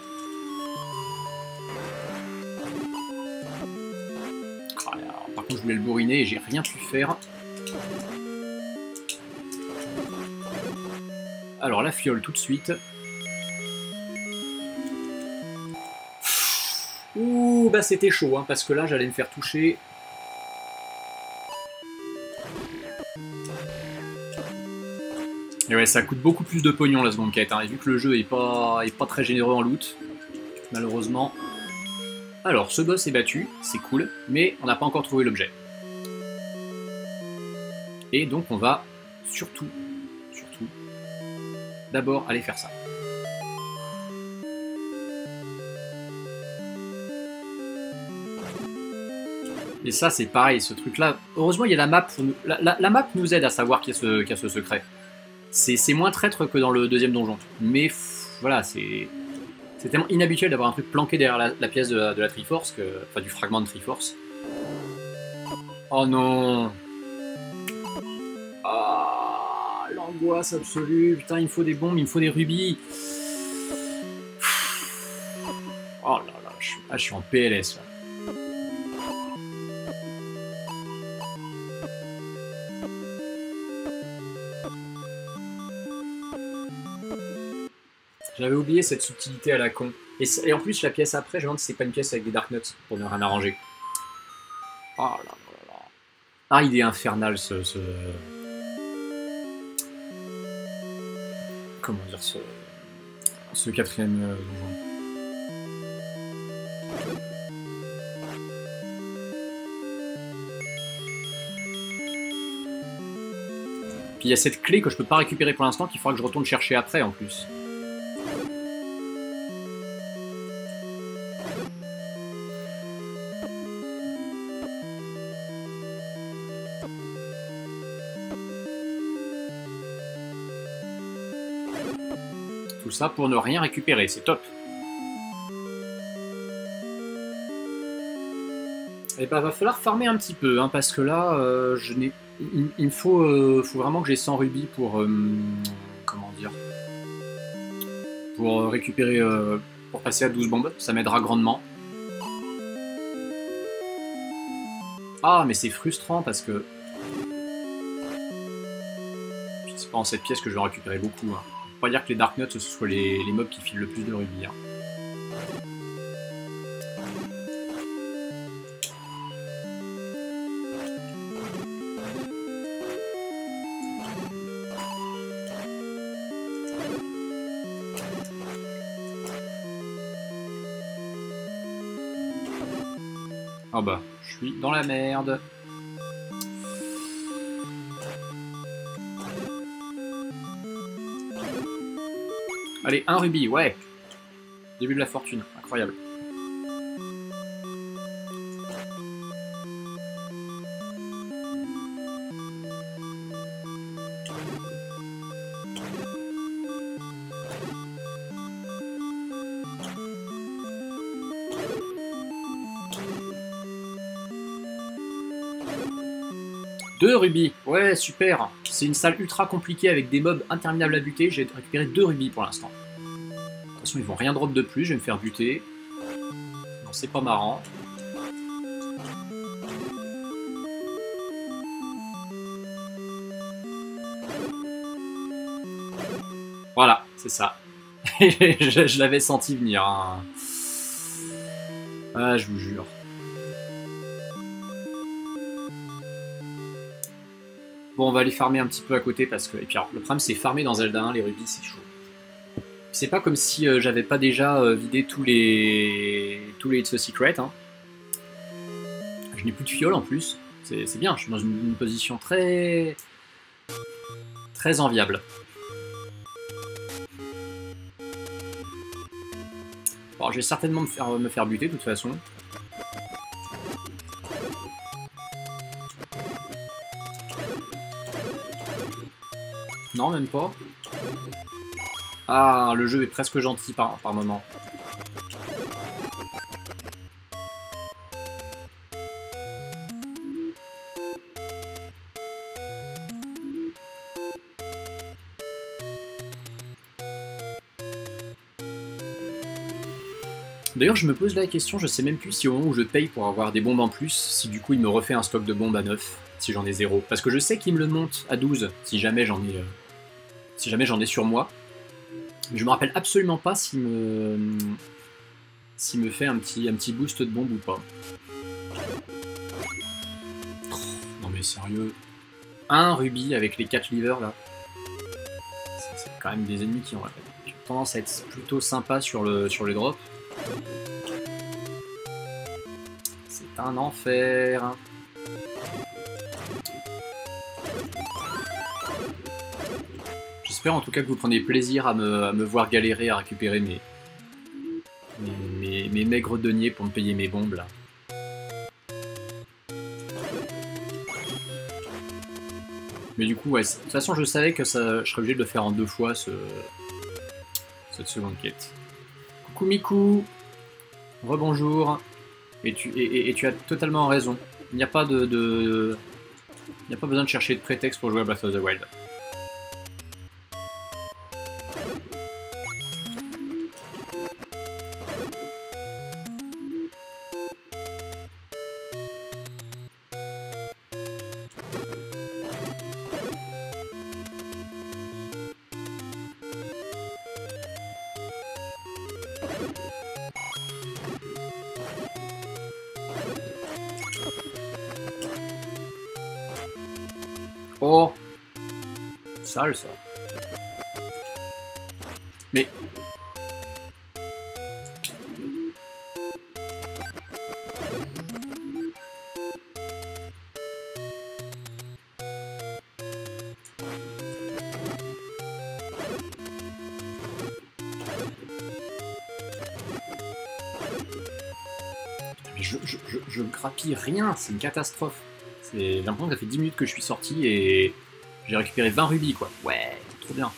Par contre je voulais le bourriner et j'ai rien pu faire. Alors la fiole tout de suite. Bah c'était chaud, hein, parce que là j'allais me faire toucher. Et ouais, ça coûte beaucoup plus de pognon la seconde quête, hein, et vu que le jeu est pas, est pas très généreux en loot, malheureusement. Alors, ce boss est battu, c'est cool, mais on n'a pas encore trouvé l'objet. Et donc on va surtout, surtout, d'abord aller faire ça. Et ça, c'est pareil, ce truc-là. Heureusement, il y a la map. La, map nous aide à savoir qu'il y, a ce secret. C'est moins traître que dans le deuxième donjon. Mais voilà, c'est tellement inhabituel d'avoir un truc planqué derrière la, pièce de la, Triforce, que, enfin du fragment de Triforce. Oh non Ah L'angoisse absolue Putain, il me faut des bombes, il me faut des rubis Oh là là, je, ah, je suis en PLS là. Oublié cette subtilité à la con. Et, en plus, la pièce après, je me demande si c'est pas une pièce avec des Dark Nuts pour ne rien arranger. Oh là là là. Ah, il est infernal ce. Comment dire ce. Ce quatrième euh. Puis il y a cette clé que je peux pas récupérer pour l'instant qu'il faudra que je retourne chercher après en plus. Ça pour ne rien récupérer, c'est top. Et eh bah ben, va falloir farmer un petit peu, hein, parce que là, euh, je n'ai, il, me faut, euh, faut vraiment que j'ai 100 rubis pour, euh, comment dire, pour récupérer, pour passer à 12 bombes, ça m'aidera grandement. Ah, mais c'est frustrant parce que c'est pas en cette pièce que je vais récupérer beaucoup. Hein pas dire que les Dark Nuts ce soit les, mobs qui filent le plus de rubis. Hein. Ah bah, je suis dans la merde. Allez, un rubis, ouais. Début de la fortune, incroyable. Deux rubis, ouais super. C'est une salle ultra compliquée avec des mobs interminables à buter. J'ai récupéré deux rubis pour l'instant. De toute façon, ils vont rien drop de plus. Je vais me faire buter. Non, c'est pas marrant. Voilà, c'est ça. <laughs> je, l'avais senti venir. Hein. Ah, je vous jure. Bon, on va aller farmer un petit peu à côté parce que. Et puis alors, le problème, c'est farmer dans Zelda 1, les rubis, c'est chaud. C'est pas comme si euh, j'avais pas déjà euh, vidé tous les. tous les It's a Secret. Hein. Je n'ai plus de fiole en plus. C'est bien, je suis dans une, position très. très enviable. Bon, je vais certainement me faire, me faire buter de toute façon. Non, même pas. Ah, le jeu est presque gentil par, par moment. D'ailleurs, je me pose la question, je sais même plus si au moment où je paye pour avoir des bombes en plus, si du coup il me refait un stock de bombes à 9, si j'en ai 0. Parce que je sais qu'il me le monte à 12, si jamais j'en ai... Si jamais j'en ai sur moi. Mais je me rappelle absolument pas s'il me s'il me fait un petit, un petit boost de bombe ou pas. non mais sérieux. Un rubis avec les 4 livers là. C'est quand même des ennemis qui ont, tendance à être plutôt sympas sur le, sur le drop. C'est un enfer. J'espère en tout cas que vous prenez plaisir à me, voir galérer à récupérer mes, mes, maigres deniers pour me payer mes bombes là. Mais du coup, ouais, de toute façon, je savais que ça, je serais obligé de le faire en deux fois, ce, cette seconde quête. Coucou Miku Rebonjour et tu, as totalement raison. Il n'y a pas de, de... Il n'y a pas besoin de chercher de prétexte pour jouer à Breath of the Wild. Oh Sale ça. Mais... Je, je, je, je grappille rien, c'est une catastrophe. J'ai l'impression que ça fait 10 minutes que je suis sorti et j'ai récupéré 20 rubis quoi. Ouais, trop bien.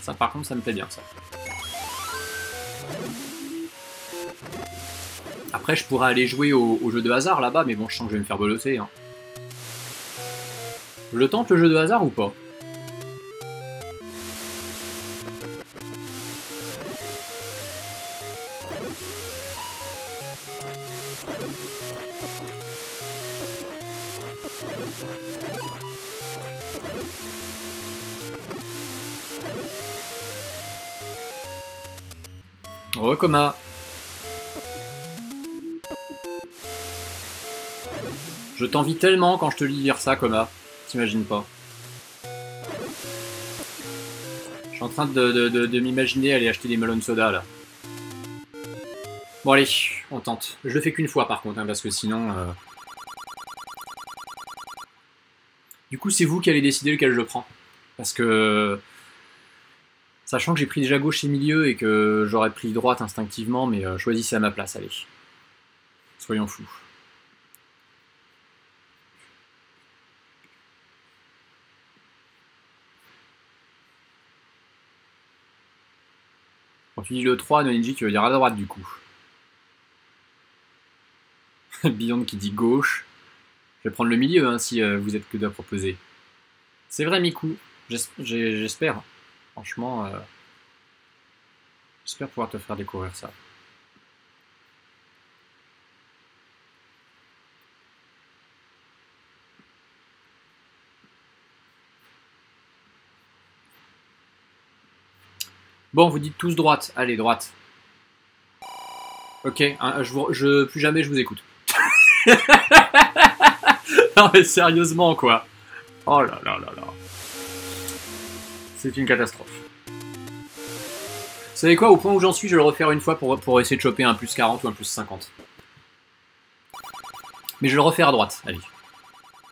Ça par contre ça me plaît bien ça. Après je pourrais aller jouer au, jeu de hasard là-bas, mais bon je sens que je vais me faire boloter. Hein. Je tente le jeu de hasard ou pas? Je t'envie tellement quand je te lis lire ça, Coma. T'imagines pas. Je suis en train de, m'imaginer aller acheter des melon soda, là. Bon allez, on tente. Je le fais qu'une fois par contre, hein, parce que sinon... Euh, du coup, c'est vous qui allez décider lequel je prends. Parce que Sachant que j'ai pris déjà gauche et milieu et que j'aurais pris droite instinctivement, mais euh, choisissez à ma place, allez. Soyons fous. Quand tu dis le 3, Noninji, tu veux dire à droite du coup. <laughs> Beyond qui dit gauche. Je vais prendre le milieu hein, si euh, vous êtes que à proposer. C'est vrai, Miku. J'espère. Franchement, euh, j'espère pouvoir te faire découvrir ça. Bon, vous dites tous droite. Allez, droite. Ok, hein, je, je, plus jamais je vous écoute. <laughs> non mais sérieusement quoi. Oh là là là là. C'est une catastrophe. Vous savez quoi, au point où j'en suis, je vais le refaire une fois pour, pour essayer de choper un plus 40 ou un plus 50. Mais je vais le refaire à droite, allez.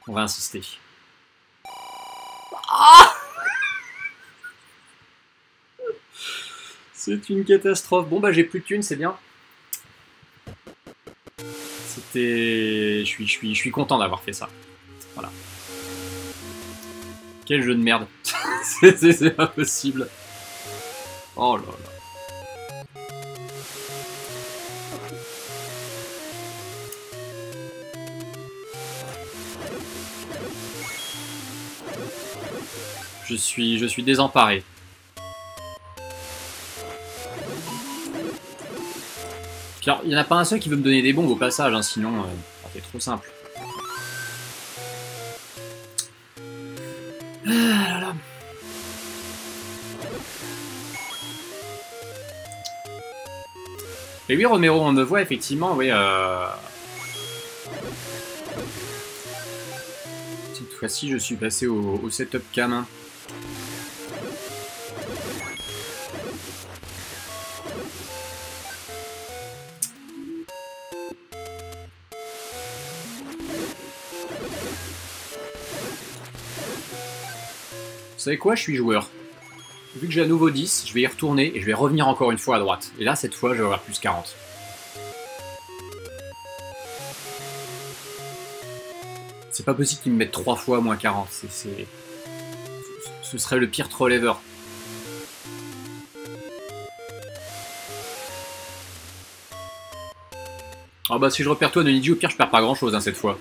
On va insister. Ah c'est une catastrophe. Bon bah j'ai plus de thunes, c'est bien. C'était... Je suis, je, suis, je suis content d'avoir fait ça. Voilà. Quel jeu de merde. <laughs> c'est impossible. Oh là là. Je suis, je suis désemparé. il n'y en a pas un seul qui veut me donner des bombes au passage, hein, sinon, euh, c'est trop simple. Et oui, Romero, on me voit effectivement, oui. Euh... Cette fois-ci, je suis passé au, au setup cam. hein. Vous savez quoi, je suis joueur. Vu que j'ai un nouveau 10, je vais y retourner et je vais revenir encore une fois à droite. Et là, cette fois, je vais avoir plus 40. C'est pas possible qu'ils me mettent 3 fois moins 40. C'est, c'est- Ce serait le pire troll ever. Ah bah si je repère toi Noniji, au pire je perds pas grand chose cette fois.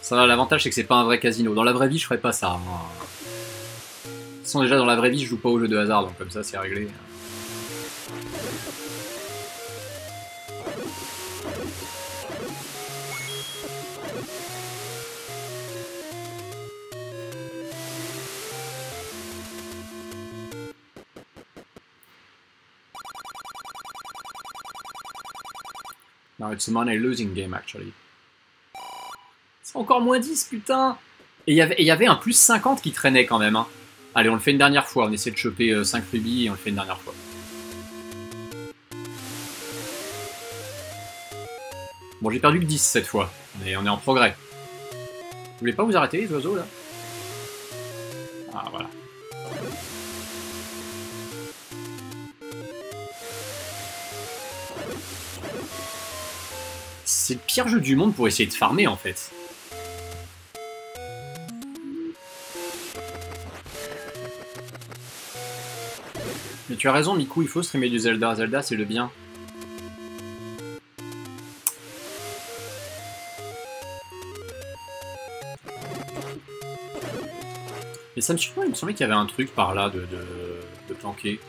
Ça va, l'avantage c'est que c'est pas un vrai casino. Dans la vraie vie je ferais pas ça. hein. Toute façon déjà dans la vraie vie je joue pas au jeu de hasard donc comme ça c'est réglé. No, it's a money losing game actually. C'est encore moins 10, putain et il y avait un plus 50 qui traînait quand même. hein. Allez, on le fait une dernière fois. On essaie de choper 5 rubis et on le fait une dernière fois. Bon, j'ai perdu que 10 cette fois. Mais on est en progrès. Vous voulez pas vous arrêter, les oiseaux, là? Ah, voilà. C'est le pire jeu du monde pour essayer de farmer, en fait. Tu as raison, Miku, il faut streamer du Zelda. Zelda, c'est le bien. Mais ça me surprend, il me semblait qu'il y avait un truc par là de, de, de planqué.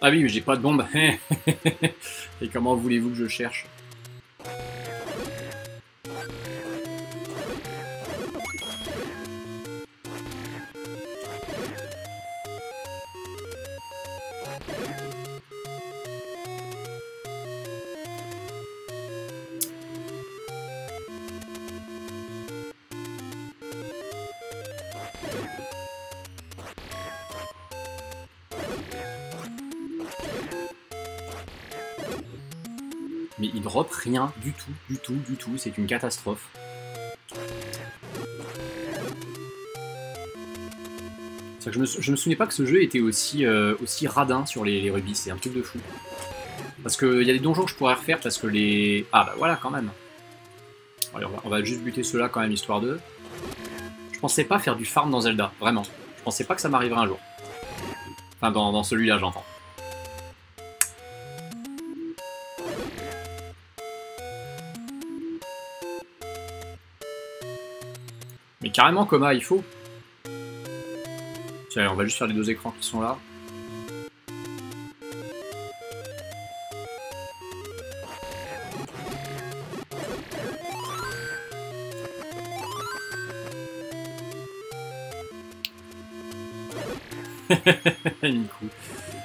Ah oui, mais j'ai pas de bombe. <laughs> Et comment voulez-vous que je cherche? Rien du tout, du tout, du tout. C'est une catastrophe. Je, me, souvenais pas que ce jeu était aussi, euh, radin sur les, rubis. C'est un truc de fou. Parce qu'il y a des donjons que je pourrais refaire parce que les... Ah bah voilà quand même. Allez, on va, juste buter ceux-là quand même, histoire de... Je pensais pas faire du farm dans Zelda, vraiment. Je pensais pas que ça m'arriverait un jour. Enfin, dans celui-là, j'entends. Carrément, Coma, il faut. Tiens, on va juste faire les deux écrans qui sont là. <laughs>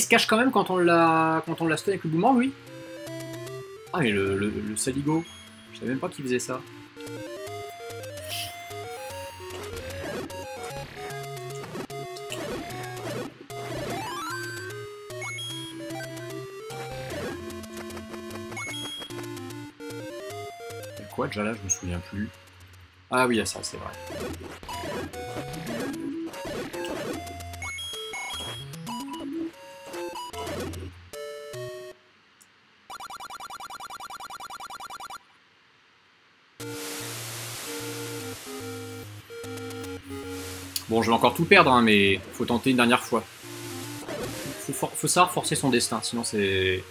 il se cache quand même quand on l'a quand on l'a stun avec le boomerang, lui Ah, mais le, saligo. Je savais même pas qu'il faisait ça. Quoi déjà là? Je me souviens plus. Ah oui, il y a ça, c'est vrai. Bon, je vais encore tout perdre, hein, mais faut tenter une dernière fois. Faut, faut savoir forcer son destin, sinon c'est...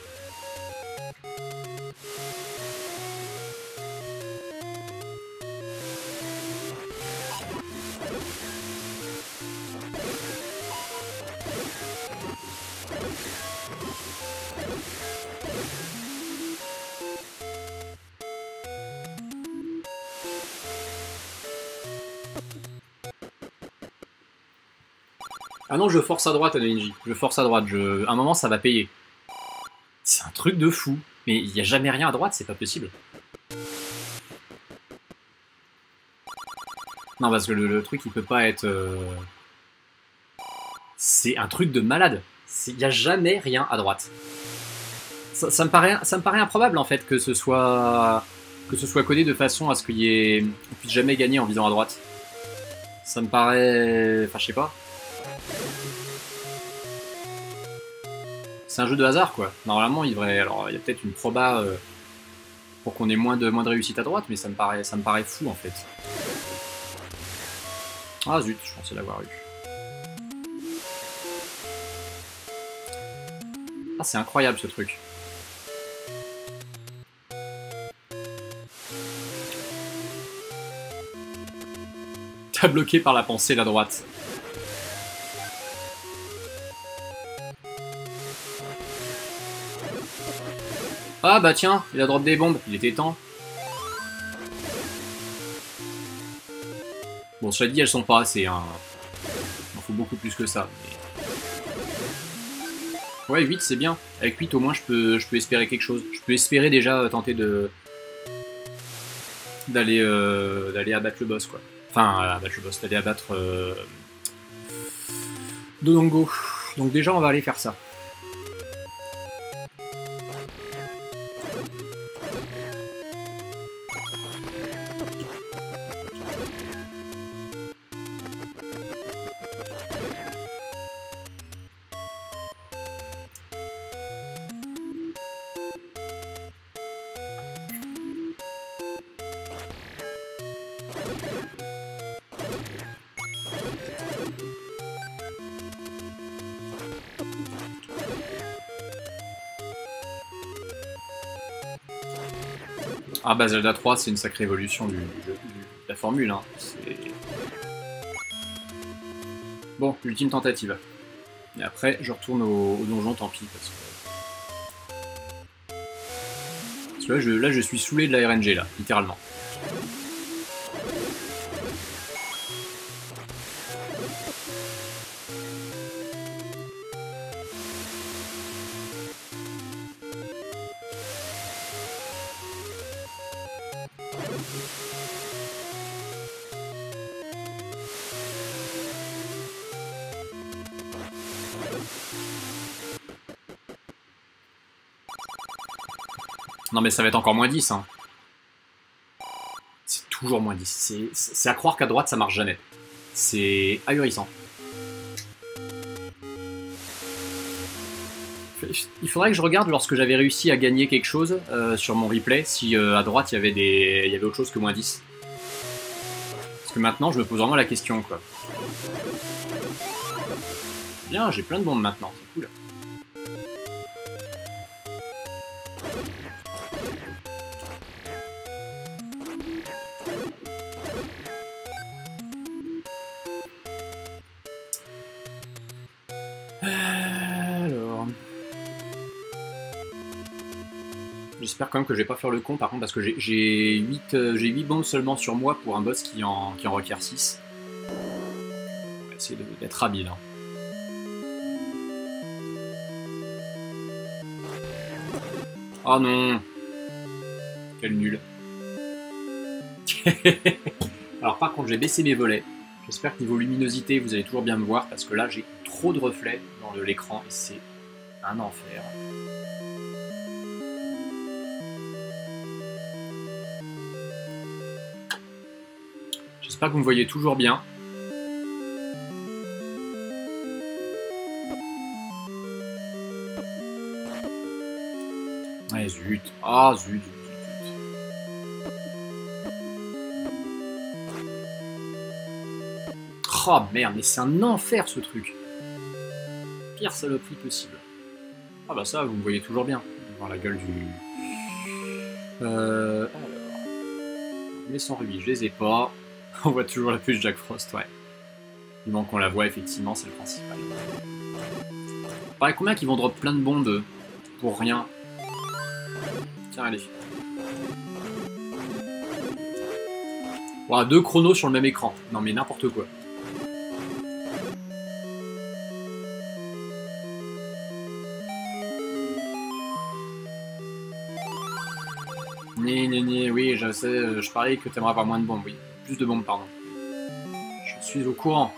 non, je force à droite, Ninji. Je force à droite. Je... À un moment, ça va payer. C'est un truc de fou. Mais il n'y a jamais rien à droite, c'est pas possible. Non, parce que le, truc, il peut pas être... Euh, c'est un truc de malade. Il n'y a jamais rien à droite. Ça, me paraît, ça me paraît improbable, en fait, que ce soit que ce soit codé de façon à ce qu'il y ait... On puisse jamais gagner en visant à droite. Ça me paraît... Enfin, je sais pas. C'est un jeu de hasard, quoi. Normalement, il devrait... Alors, il y a peut-être une proba euh, pour qu'on ait moins de, moins de réussite à droite, mais ça me paraît, ça me paraît fou, en fait. Ah zut, je pensais l'avoir eu. Ah, c'est incroyable, ce truc. T'as bloqué par la pensée la droite. Ah bah tiens, il a drop des bombes, il était temps. Bon, cela dit, elles sont pas assez. Hein. Il en faut beaucoup plus que ça. Ouais, 8 c'est bien. Avec 8 au moins je peux, espérer quelque chose. Je peux espérer déjà tenter de d'aller euh, d'aller abattre le boss quoi. Enfin, abattre le boss, d'aller abattre euh... Dodongo. Donc déjà on va aller faire ça. Bah Zelda 3 c'est une sacrée évolution de la formule. Hein. Bon, ultime tentative. Et après je retourne au, donjon, tant pis. Parce que, là, je, là je suis saoulé de la RNG là, littéralement. Non mais ça va être encore moins 10. Hein. C'est toujours moins 10. C'est à croire qu'à droite ça marche jamais. C'est ahurissant. Il faudrait que je regarde lorsque j'avais réussi à gagner quelque chose euh, sur mon replay, si euh, à droite il y, avait des... il y avait autre chose que moins 10. Parce que maintenant je me pose vraiment la question quoi. Bien, j'ai plein de bombes maintenant, c'est cool. J'espère quand même que je vais pas faire le con par contre parce que j'ai 8, euh, 8 bombes seulement sur moi pour un boss qui en, qui en requiert 6. On va essayer d'être habile. Oh non Quel nul. <laughs> Alors par contre j'ai baissé mes volets. J'espère que niveau luminosité vous allez toujours bien me voir parce que là j'ai trop de reflets dans l'écran et c'est un enfer. J'espère que vous me voyez toujours bien. Ouais, zut. Ah, zut. Oh merde, mais c'est un enfer ce truc. Pire saloperie possible. Ah bah ça, vous me voyez toujours bien. Voir la gueule du... Euh... Alors... Mais sans rubis, je les ai pas. <laughs> on voit toujours la puce Jack Frost, ouais. Du moment qu'on la voit, effectivement, c'est le principal. Pareil, combien qu'ils vont drop plein de bombes pour rien Tiens, allez. Voilà, deux chronos sur le même écran. Non mais n'importe quoi. Ni, ni, ni, oui, je sais, euh, je parie que t'aimerais avoir moins de bombes, oui. Plus de bombes, pardon. Je suis au courant,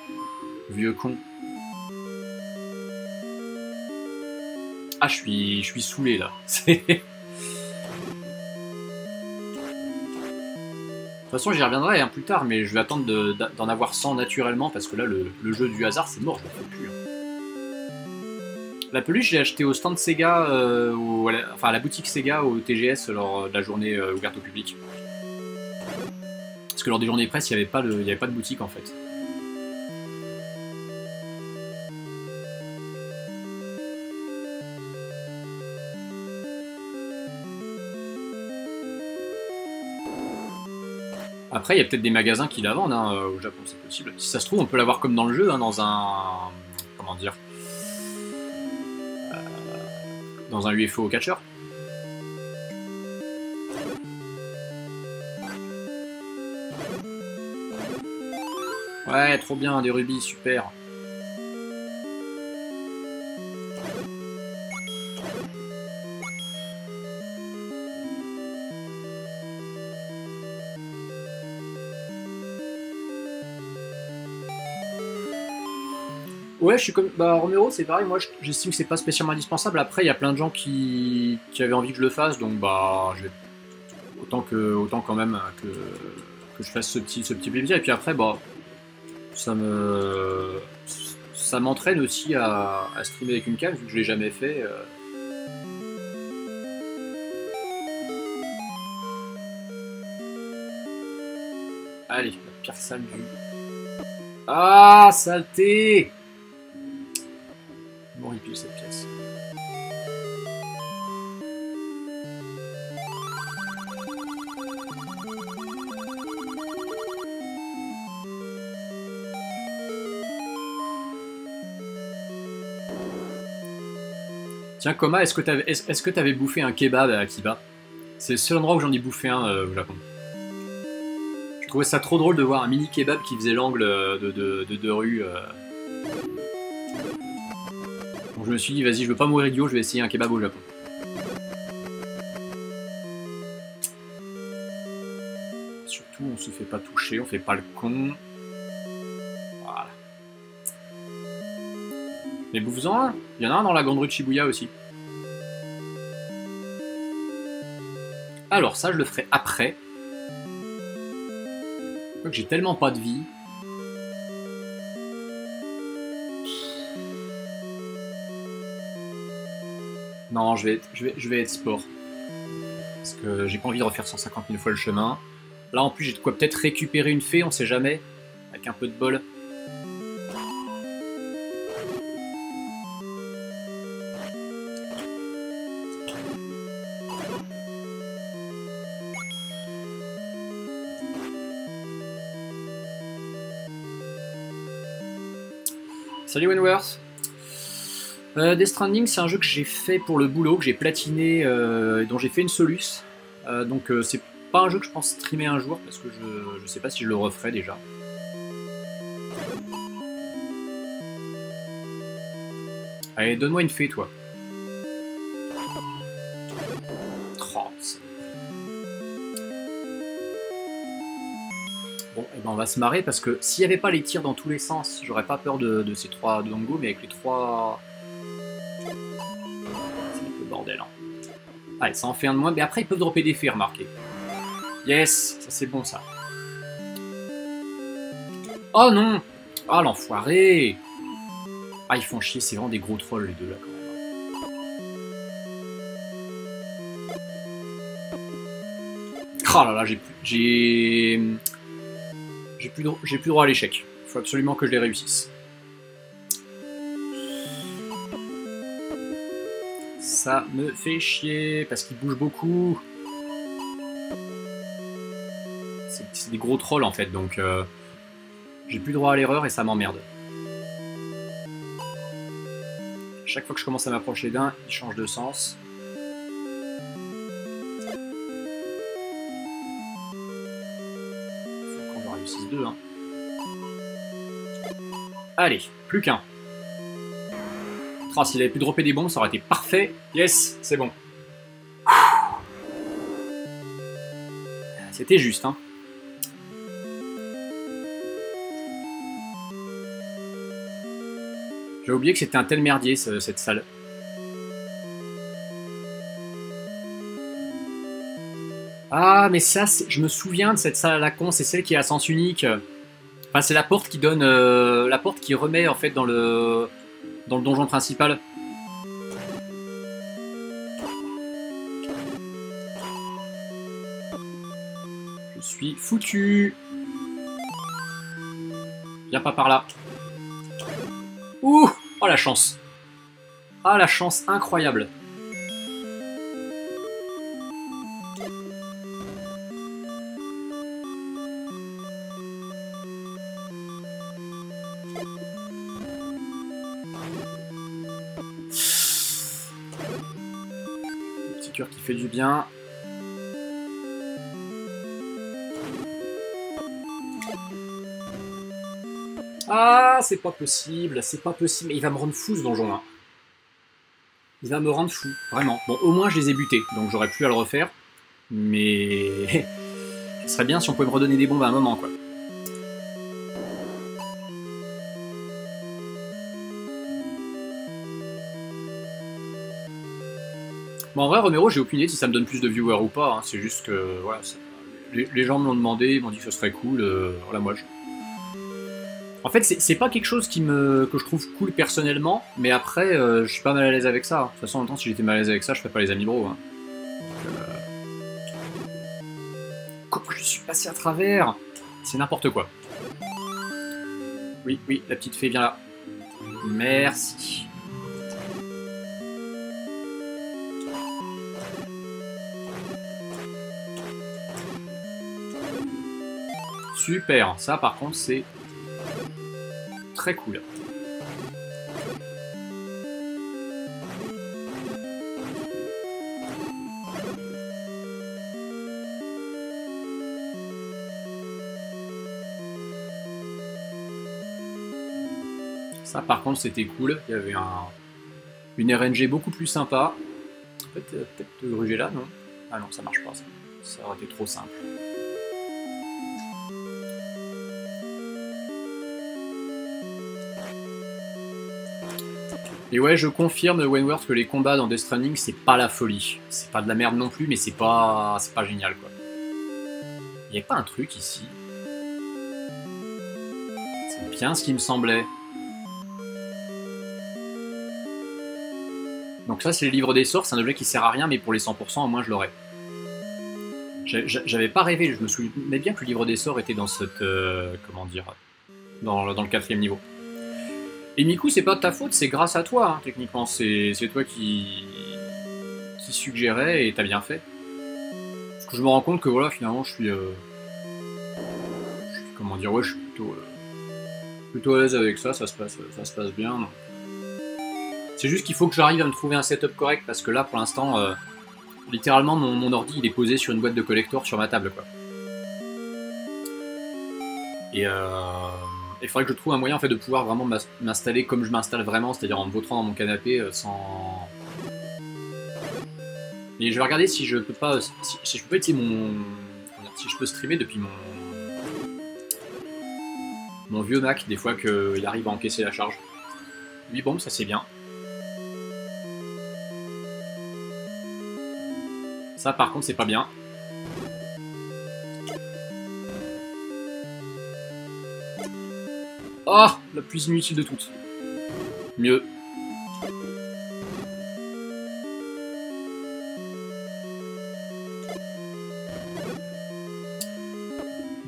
vieux con. Ah, je suis, je suis saoulé, là. <laughs> De toute façon, j'y reviendrai hein, plus tard, mais je vais attendre d'en avoir 100 naturellement, parce que là, le, jeu du hasard, c'est mort, je le fais plus. hein. La peluche, j'ai acheté au stand Sega, euh, à la- enfin à la boutique Sega au TGS lors de la journée euh, ouverte au public. Parce que lors des journées presse, il n'y avait, pas de- boutique en fait. Après, il y a peut-être des magasins qui la vendent hein, au Japon, c'est possible. Si ça se trouve, on peut l'avoir comme dans le jeu, hein, dans un. Comment dire Euh, Dans un UFO catcher. Ouais, trop bien, des rubis, super. Ouais, je suis comme. Bah, Romero, c'est pareil, moi je- j'estime que c'est pas spécialement indispensable. Après, il y a plein de gens qui, qui avaient envie que je le fasse, donc bah. Autant, que, autant quand même que, que je fasse ce petit, ce petit plaisir. Et puis après, bah, ça me. Ça m'entraîne aussi à, streamer avec une cam, vu que je l'ai jamais fait. euh. Allez, la pire salle du. Ah, saleté Tiens, Koma, est-ce que t'avais que t'avais bouffé un kebab à Akiba? C'est le seul endroit où j'en ai bouffé un euh, au Japon. Je trouvais ça trop drôle de voir un mini kebab qui faisait l'angle euh, de deux de, de rues. euh. Donc je me suis dit, vas-y, je veux pas mourir idiot, je vais essayer un kebab au Japon. Surtout, on se fait pas toucher, on fait pas le con. Mais bouffes-en un Il y en a un dans la grande rue de Shibuya aussi. Alors ça, je le ferai après. Quoique j'ai tellement pas de vie. Non, je vais être, je vais, je vais être sport. Parce que j'ai pas envie de refaire 150 000 fois le chemin. Là, en plus, j'ai de quoi peut-être récupérer une fée, on sait jamais. Avec un peu de bol. Salut Wentworth. Euh, Death Stranding, c'est un jeu que j'ai fait pour le boulot, que j'ai platiné, euh, dont j'ai fait une soluce. Euh, donc euh, c'est pas un jeu que je pense streamer un jour, parce que je, je sais pas si je le referai déjà. Allez, donne-moi une fée, toi. On va se marrer parce que s'il n'y avait pas les tirs dans tous les sens, j'aurais pas peur de, ces trois Dongo, mais avec les trois. C'est un peu bordel. Hein. Allez, ça en fait un de moins, mais après ils peuvent dropper des fées, remarquez. Yes, ça c'est bon ça. Oh non Oh l'enfoiré Ah, ils font chier, c'est vraiment des gros trolls les deux là quand même. Oh là là, j'ai. J'ai. Plus, droit à l'échec. Il faut absolument que je les réussisse. Ça me fait chier parce qu'ils bougent beaucoup. C'est c'est des gros trolls en fait, donc euh, j'ai plus droit à l'erreur et ça m'emmerde. chaque fois que je commence à m'approcher d'un, il change de sens. Allez, plus qu'un. Oh, s'il avait pu dropper des bombes, ça aurait été parfait. Yes, c'est bon. C'était juste, hein. J'ai oublié que c'était un tel merdier, cette salle. Ah, mais ça, je me souviens de cette salle à la con, c'est celle qui est à sens unique. Enfin, c'est la porte qui donne... Euh, la porte qui remet, en fait, dans le... Dans le donjon principal. Je suis foutu Viens pas par là. Ouh Oh la chance Ah la chance incroyable Ah, c'est pas possible, c'est pas possible. Il va me rendre fou ce donjon là. Il va me rendre fou, vraiment. Bon, au moins je les ai butés, donc j'aurais pu à le refaire. Mais... <laughs> Ce serait bien si on pouvait me redonner des bombes à un moment, quoi. Bon, en vrai, Romero, j'ai aucune idée si ça me donne plus de viewers ou pas. Hein. C'est juste que, voilà, les, gens me l'ont demandé, ils m'ont dit que ce serait cool. Euh, voilà, moi, je, en fait, c'est pas quelque chose qui me, que je trouve cool personnellement, mais après, euh, je suis pas mal à l'aise avec ça. De toute façon, en temps, si j'étais mal à l'aise avec ça, je ferais pas les amis bro. Hein. Euh, comment je suis passé à travers? C'est n'importe quoi. Oui, oui, la petite fée, vient là. Merci. Super, ça par contre c'est très cool. Ça par contre c'était cool, il y avait un, une RNG beaucoup plus sympa. Peut-être euh, peut gruger là, non? Ah non, ça marche pas ça. Ça aurait été trop simple. Et ouais, je confirme, Wentworth, que les combats dans Death Stranding, c'est pas la folie. C'est pas de la merde non plus, mais c'est pas, c'est pas génial, quoi. Il a pas un truc ici C'est bien ce qui me semblait. Donc ça, c'est le livre des sorts, c'est un objet qui sert à rien, mais pour les 100%, au moins je l'aurais. J'avais pas rêvé, je me souvenais bien que le livre des sorts était dans cette... Euh, comment dire dans, dans le quatrième niveau. Et Miku, c'est pas de ta faute, c'est grâce à toi, hein, techniquement. C'est toi qui, qui suggérais et t'as bien fait. Parce que je me rends compte que voilà, finalement, je suis. Euh, comment dire, ouais, je suis plutôt. Euh, plutôt à l'aise avec ça, ça se passe, ça se passe bien. C'est juste qu'il faut que j'arrive à me trouver un setup correct parce que là, pour l'instant, euh, littéralement, mon, mon, ordi il est posé sur une boîte de collector sur ma table, quoi. Et euh il faudrait que je trouve un moyen en fait de pouvoir vraiment m'installer comme je m'installe vraiment, c'est-à-dire en me vautrant dans mon canapé euh, sans. Et je vais regarder si je peux pas, si, je peux essayer mon, si je peux streamer depuis mon mon vieux Mac des fois qu'il arrive à encaisser la charge. Oui bon, ça c'est bien. Ça par contre c'est pas bien. Ah La plus inutile de toutes. Mieux.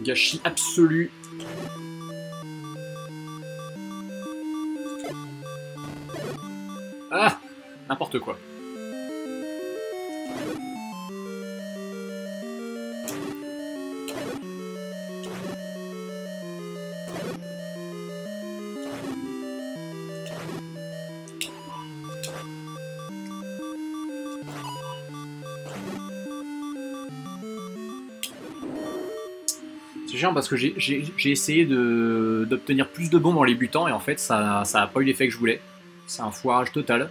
Gâchis absolu. Ah N'importe quoi. Parce que j'ai essayé d'obtenir plus de bombes en les butant et en fait ça n'a pas eu l'effet que je voulais. C'est un foirage total.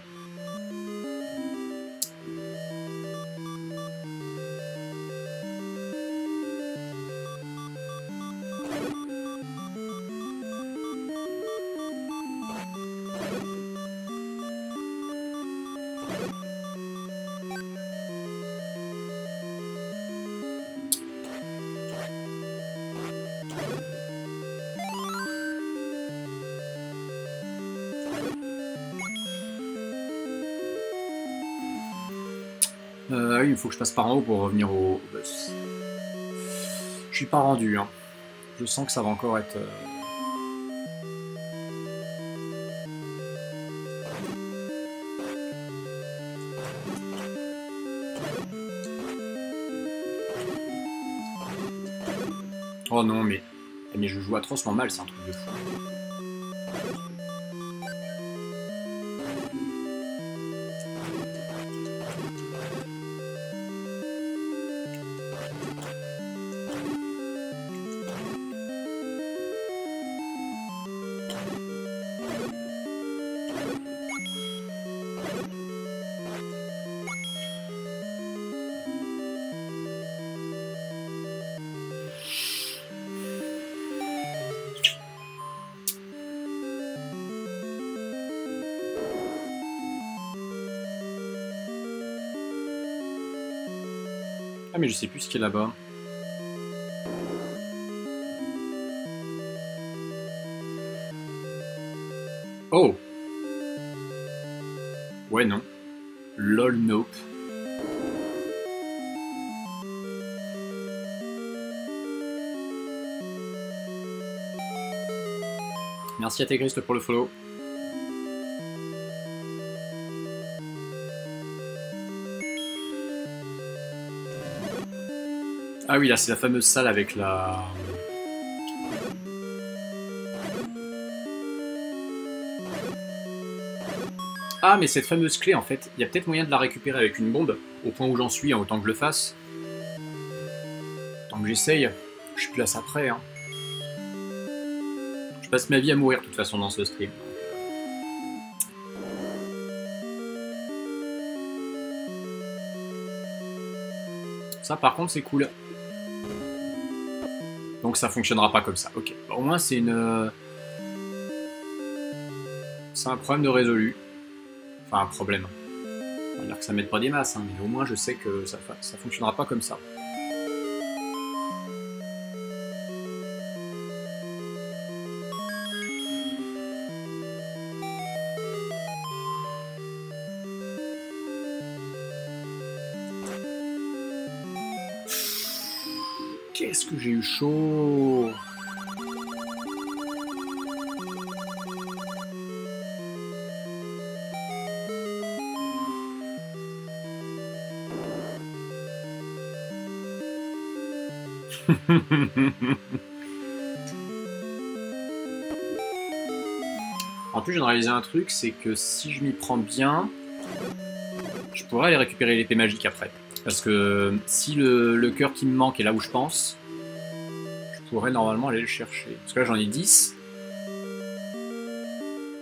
Il faut que je passe par en haut pour revenir au boss. Je suis pas rendu, hein. Je sens que ça va encore être... Euh, oh non, mais... Mais je joue atrocement mal, c'est un truc de fou. Je sais plus ce qu'il y a là-bas. Oh Ouais non. LOL nope. Merci à Tegrist pour le follow. Ah oui, là, c'est la fameuse salle avec la... Ah, mais cette fameuse clé, en fait, il y a peut-être moyen de la récupérer avec une bombe, au point où j'en suis, hein, autant que je le fasse. Tant que j'essaye, je place après. Hein. Je passe ma vie à mourir, de toute façon, dans ce stream. Ça, par contre, c'est cool. Donc ça fonctionnera pas comme ça. Ok. au moins c'est une... Euh, c'est un problème de résolu. Enfin un problème. On va dire que ça m'aide pas des masses, hein, mais au moins je sais que ça, ça fonctionnera pas comme ça. Que j'ai eu chaud? En plus, de réaliser un truc, c'est que si je m'y prends bien, je pourrais aller récupérer l'épée magique après. Parce que si le cœur qui me manque est là où je pense, pourrais normalement aller le chercher. Parce que là j'en ai 10.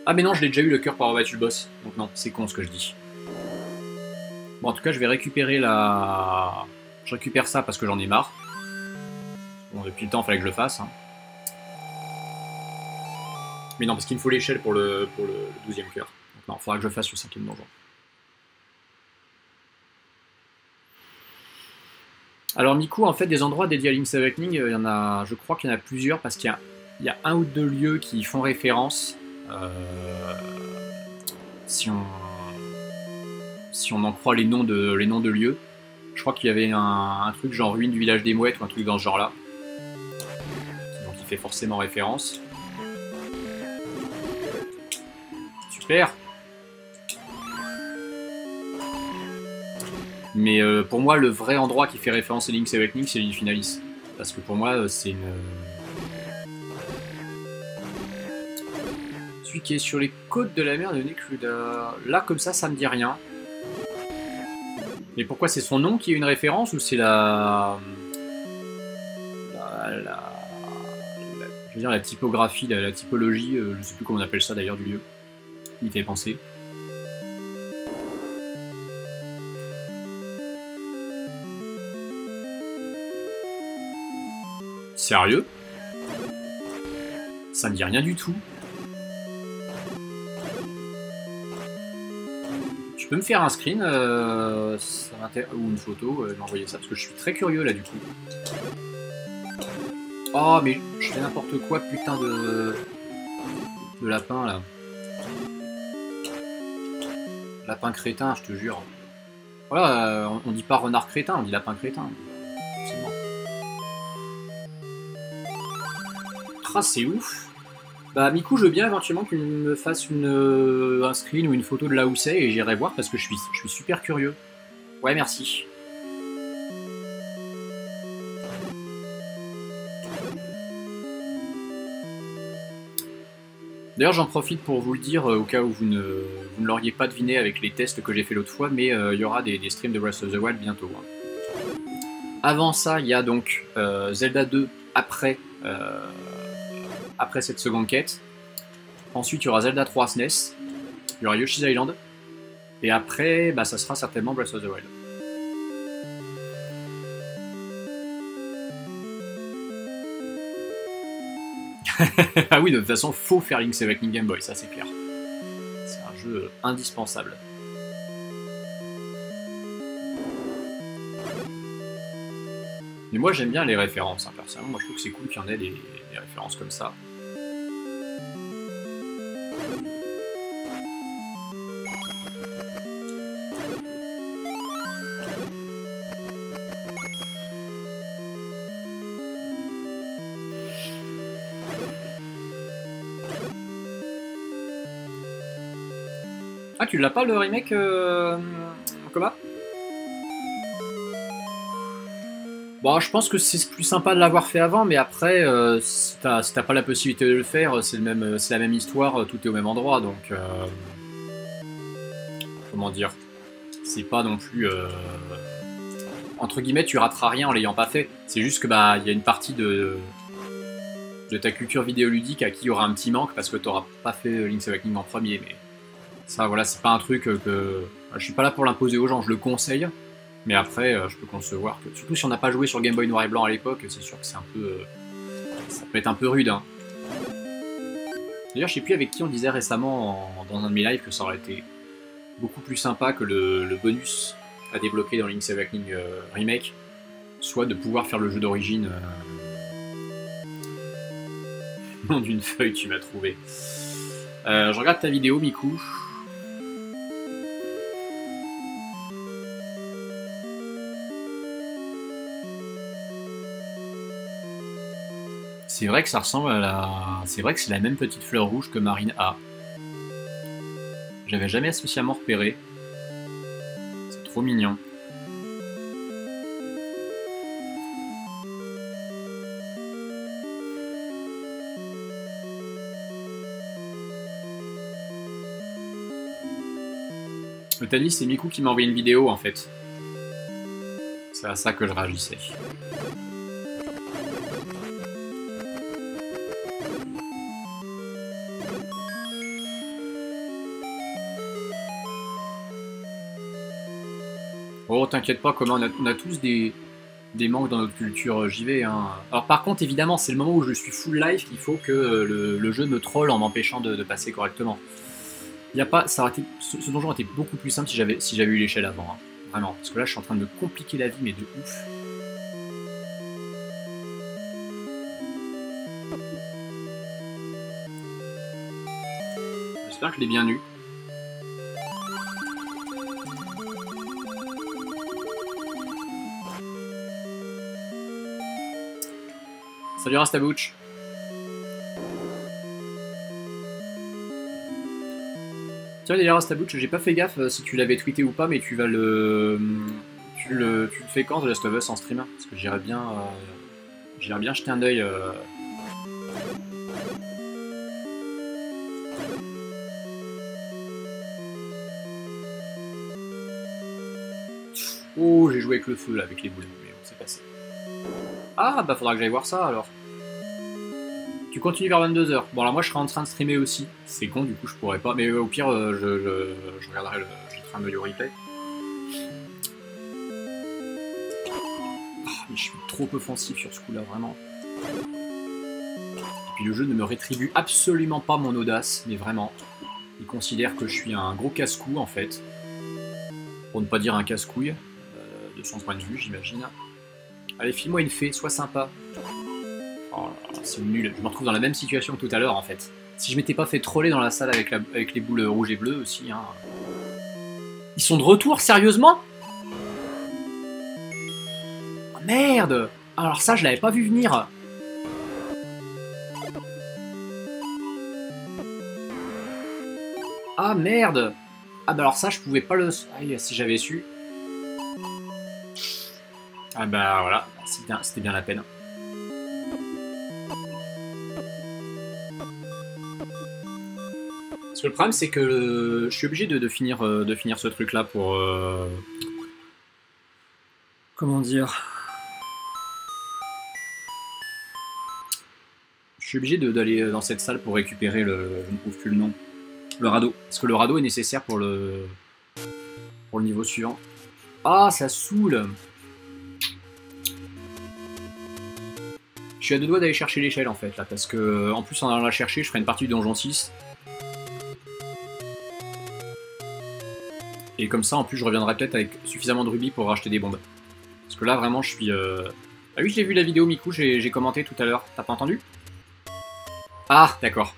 Ah mais non, je l'ai déjà eu le cœur avoir battu le boss. Donc non, c'est con ce que je dis. Bon, en tout cas, je vais récupérer la... Je récupère ça parce que j'en ai marre. Bon, depuis le temps, il fallait que je le fasse. Hein. Mais non, parce qu'il me faut l'échelle pour le, pour le 12 cœur. Donc non, il faudra que je fasse le cinquième donjon. Alors Miku, en fait, des endroits dédiés à Link's Awakening, euh, il y en a, je crois qu'il y en a plusieurs parce qu'il y, a, un ou deux lieux qui font référence. Euh, si on si on en croit les noms de les noms de lieux, je crois qu'il y avait un, truc genre ruine du village des mouettes ou un truc dans ce genre-là, donc il fait forcément référence. Super. Mais euh, pour moi, le vrai endroit qui fait référence à Link's Awakening, c'est l'île Finalis. Parce que pour moi, euh, c'est une... Celui qui est sur les côtes de la mer de Nekruda. Là, comme ça, ça me dit rien. Mais pourquoi c'est son nom qui est une référence ou c'est la... la... je veux dire, la typographie, la, typologie, je je sais plus comment on appelle ça d'ailleurs du lieu. Il fait penser. Sérieux Ça me dit rien du tout. Tu peux me faire un screen euh, ou une photo, euh, m'envoyer ça, parce que je suis très curieux là du coup. Oh mais je fais n'importe quoi, putain de... de lapin là. Lapin crétin, je te jure. Voilà, on dit pas renard crétin, on dit lapin crétin. Ah, c'est ouf. Bah, Miku, je veux bien éventuellement qu'il me fasse une, euh, un screen ou une photo de là où c'est et j'irai voir parce que je suis, je suis super curieux. Ouais, merci. D'ailleurs, j'en profite pour vous le dire euh, au cas où vous ne, ne l'auriez pas deviné avec les tests que j'ai fait l'autre fois, mais euh, il y aura des, streams de Breath of the Wild bientôt. Hein. Avant ça, il y a donc Zelda 2 après après cette seconde quête. Ensuite, il y aura Zelda 3 SNES, il y aura Yoshi's Island, et après, bah, ça sera certainement Breath of the Wild. <laughs> ah oui, de toute façon, faut faire Link's Awakening Game Boy, ça c'est clair. C'est un jeu indispensable. Mais moi j'aime bien les références, hein, personnellement. Moi je trouve que c'est cool qu'il y en ait des références comme ça. Ah, tu l'as pas le remake euh, Bon, je pense que c'est plus sympa de l'avoir fait avant, mais après, euh, si t'as pas la possibilité de le faire, c'est la même histoire, tout est au même endroit, donc... Euh, comment dire C'est pas non plus... Euh, entre guillemets, tu rateras rien en l'ayant pas fait. C'est juste que bah y a une partie de de ta culture vidéoludique à qui il y aura un petit manque parce que t'auras pas fait Link's Awakening en premier, mais ça, voilà, c'est pas un truc que. Je suis pas là pour l'imposer aux gens, je le conseille. Mais après, euh, je peux concevoir que. Surtout si on n'a pas joué sur Game Boy Noir et Blanc à l'époque, c'est sûr que c'est un peu. Euh, ça peut être un peu rude. Hein. D'ailleurs, je sais plus avec qui on disait récemment dans un de mes lives que ça aurait été beaucoup plus sympa que le, bonus à débloquer dans Link's Awakening euh, Remake, soit de pouvoir faire le jeu d'origine. <laughs> Nom d'une feuille, tu m'as trouvé. je regarde ta vidéo, Miku. C'est vrai que ça ressemble à la... C'est vrai que c'est la même petite fleur rouge que Marine A. J'avais jamais spécialement repéré. C'est trop mignon. Le Tani, c'est Miku qui m'a envoyé une vidéo en fait. C'est à ça que je réagissais. Oh, t'inquiète pas, comment on a, tous des, manques dans notre culture JV. Hein. Alors par contre, évidemment, c'est le moment où je suis full life qu'il faut que le, jeu me troll en m'empêchant de, passer correctement. Y a pas, ça été, ce, donjon était beaucoup plus simple si j'avais si eu l'échelle avant. Hein. Vraiment, parce que là, je suis en train de me compliquer la vie, mais de ouf. J'espère que je l'ai bien eu. Salut Rastabouch Tiens d'ailleurs Rastabouch, j'ai pas fait gaffe euh, si tu l'avais tweeté ou pas, mais tu vas le... Tu le, tu le fais quand The Last of Us en stream? Parce que j'irais bien... Euh, j'irais bien jeter un oeil... Euh. Oh, j'ai joué avec le feu là, avec les boules, mais bon, c'est passé. Ah, bah faudra que j'aille voir ça alors. Tu continues vers 22h. Bon, alors moi, je serai en train de streamer aussi. C'est con, du coup, je pourrais pas. Mais euh, au pire, euh, je, je, regarderai le. Je ferai un œil au replay. Ah, mais je suis trop offensif sur ce coup-là, vraiment. Et puis le jeu ne me rétribue absolument pas mon audace, mais vraiment. Il considère que je suis un gros casse-cou, en fait. Pour ne pas dire un casse-couille, euh, de son point de vue, j'imagine. Allez, file-moi une fée, sois sympa. Oh c'est nul. Je me retrouve dans la même situation que tout à l'heure en fait. Si je m'étais pas fait troller dans la salle avec, avec les boules rouges et bleues aussi. Hein. Ils sont de retour, sérieusement? Oh, Merde Alors ça, je l'avais pas vu venir. Ah merde Ah bah alors ça, je pouvais pas le... Ah, si j'avais su. Ah bah voilà, c'était bien, la peine. le problème, c'est que je suis obligé de, finir, euh, finir ce truc-là pour... Euh, comment dire? Je suis obligé d'aller dans cette salle pour récupérer le... Je ne trouve plus le nom. Le radeau. Parce que le radeau est nécessaire pour le... Pour le niveau suivant. Ah, ça saoule Je suis à deux doigts d'aller chercher l'échelle en fait là, parce que en plus en allant la chercher, je ferai une partie du donjon 6 Et comme ça, en plus, je reviendrai peut-être avec suffisamment de rubis pour racheter des bombes. Parce que là, vraiment, je suis... Euh... Ah oui, j'ai vu la vidéo, Miku, j'ai commenté tout à l'heure. T'as pas entendu? Ah, d'accord.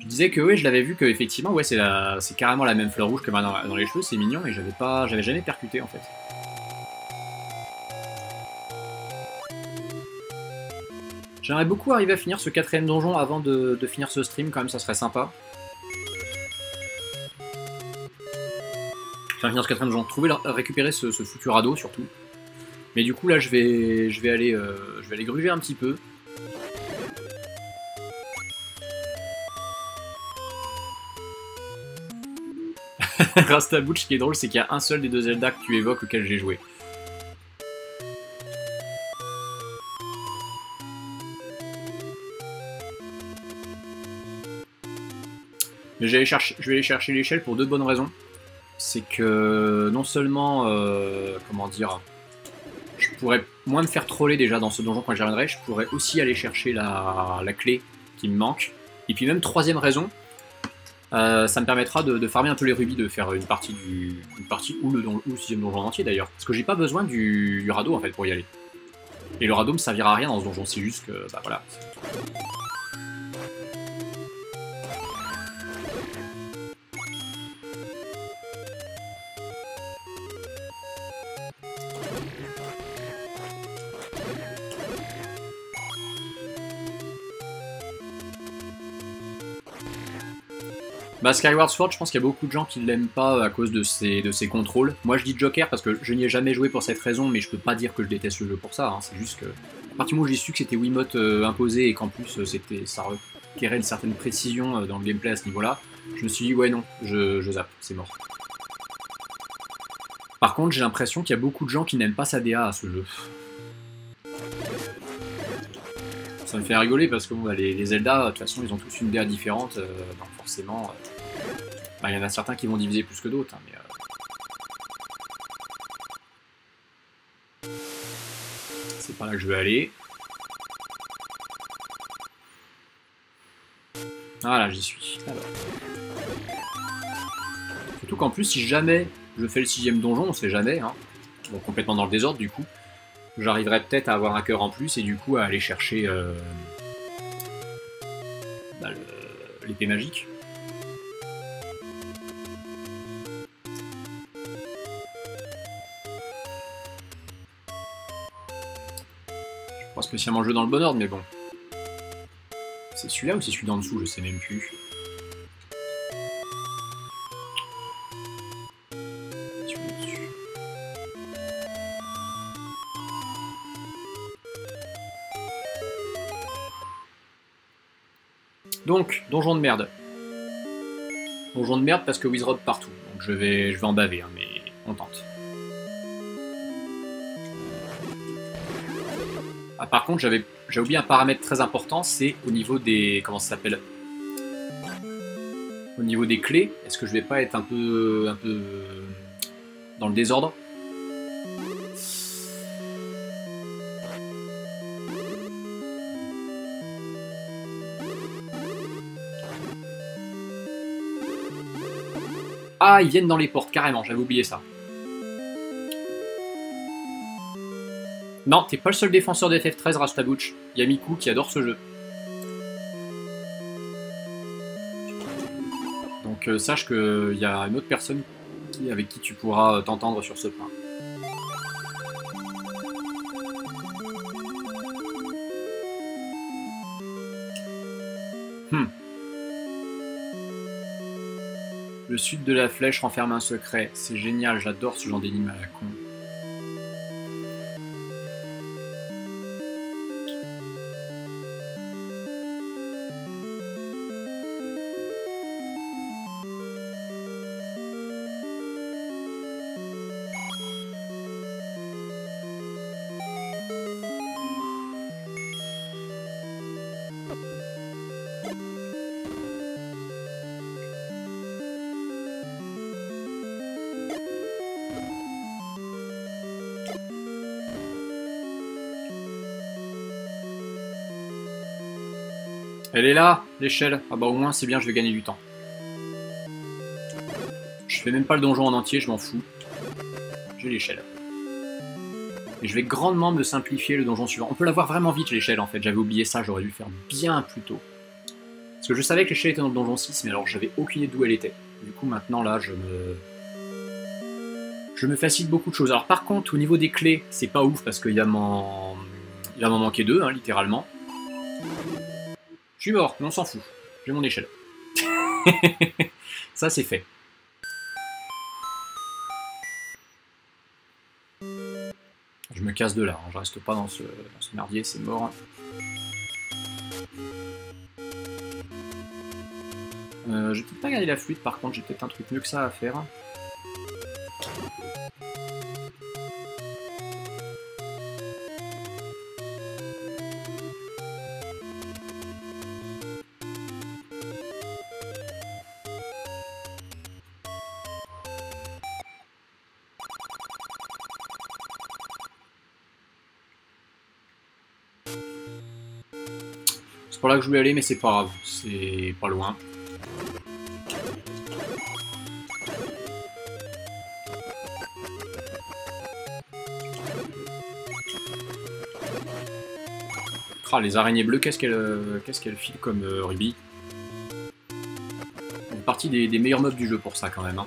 Je disais que oui, je l'avais vu que effectivement, ouais, c'est la... carrément la même fleur rouge que dans, dans les cheveux, c'est mignon, et j'avais pas, jamais percuté en fait. J'aimerais beaucoup arriver à finir ce quatrième donjon avant de, finir ce stream, quand même, ça serait sympa. Enfin, finir ce quatrième genre. Trouver, récupérer ce, ce, foutu radeau surtout. Mais du coup là je vais, je vais aller, euh, je vais aller gruger un petit peu. <laughs> Rasta Butch, ce qui est drôle, c'est qu'il y a un seul des deux Zelda que tu évoques auquel j'ai joué. Mais je vais aller chercher l'échelle pour deux bonnes raisons c'est que non seulement, euh, comment dire, je pourrais moins me faire troller déjà dans ce donjon quand j'y reviendrai, je pourrais aussi aller chercher la, clé qui me manque. Et puis même troisième raison, euh, ça me permettra de, farmer un peu les rubis, de faire une partie du, une partie ou le, ou sixième donjon entier d'ailleurs, parce que j'ai pas besoin du, du, radeau en fait pour y aller. Et le radeau me servira à rien dans ce donjon, c'est juste que bah voilà. Bah Skyward Sword, je pense qu'il y a beaucoup de gens qui ne l'aiment pas à cause de ses, contrôles. Moi je dis Joker parce que je n'y ai jamais joué pour cette raison, mais je peux pas dire que je déteste le jeu pour ça. Hein. C'est juste que, à partir du moment où j'ai su que c'était Wiimote euh, imposé et qu'en plus euh, c'était ça requérait une certaine précision euh, dans le gameplay à ce niveau-là, je me suis dit ouais non, je, zappe, c'est mort. Par contre, j'ai l'impression qu'il y a beaucoup de gens qui n'aiment pas sa DA à ce jeu. Ça me fait rigoler parce que bah, les, Zelda, de toute façon, ils ont tous une DA différente, donc forcément, il y en a certains qui vont diviser plus que d'autres. Hein, euh, C'est pas là que je veux aller. Voilà, j'y suis. Surtout qu'en plus, si jamais je fais le sixième donjon, on sait jamais, hein, complètement dans le désordre du coup, j'arriverai peut-être à avoir un cœur en plus et du coup à aller chercher euh, bah, l'épée magique. Spécialement jouer dans le bon ordre, mais bon. C'est celui-là ou c'est celui d'en dessous Je sais même plus. Donc, donjon de merde. Donjon de merde parce que Wizard partout. Donc je vais, je vais en baver, hein, mais on tente. Ah, par contre, j'avais oublié un paramètre très important, c'est au niveau des... Comment ça s'appelle? Au niveau des clés, est-ce que je vais pas être un peu, un peu dans le désordre? Ah, ils viennent dans les portes, carrément, j'avais oublié ça. Non, t'es pas le seul défenseur de FF13, Rastabouch. Il y a Miku qui adore ce jeu. Donc euh, sache qu'il y a une autre personne avec qui tu pourras t'entendre sur ce point. Hmm. Le sud de la flèche renferme un secret. C'est génial, j'adore ce genre d'énigme à la con. L'échelle. Ah bah au moins c'est bien, je vais gagner du temps. Je fais même pas le donjon en entier, je m'en fous. J'ai l'échelle. Et je vais grandement me simplifier le donjon suivant. On peut l'avoir vraiment vite l'échelle en fait, j'avais oublié ça, j'aurais dû le faire bien plus tôt. Parce que je savais que l'échelle était dans le donjon 6, mais alors j'avais aucune idée d'où elle était. Du coup maintenant là, je me... Je me facilite beaucoup de choses. Alors par contre, au niveau des clés, c'est pas ouf parce qu'il y a m'en... Il va m'en manquer deux, hein, littéralement. Suis mort, on s'en fout. J'ai mon échelle. <laughs> Ça, c'est fait. Je me casse de là, hein. je reste pas dans ce, merdier, c'est mort. Euh, je vais peut-être pas garder la flûte, par contre, j'ai peut-être un truc mieux que ça à faire. Là que je voulais aller, mais c'est pas grave, c'est pas loin. Ah, les araignées bleues, qu'est-ce qu'elles qu'est-ce qu'elle filent comme euh, Ruby Une partie des, meilleurs mobs du jeu pour ça, quand même. Hein.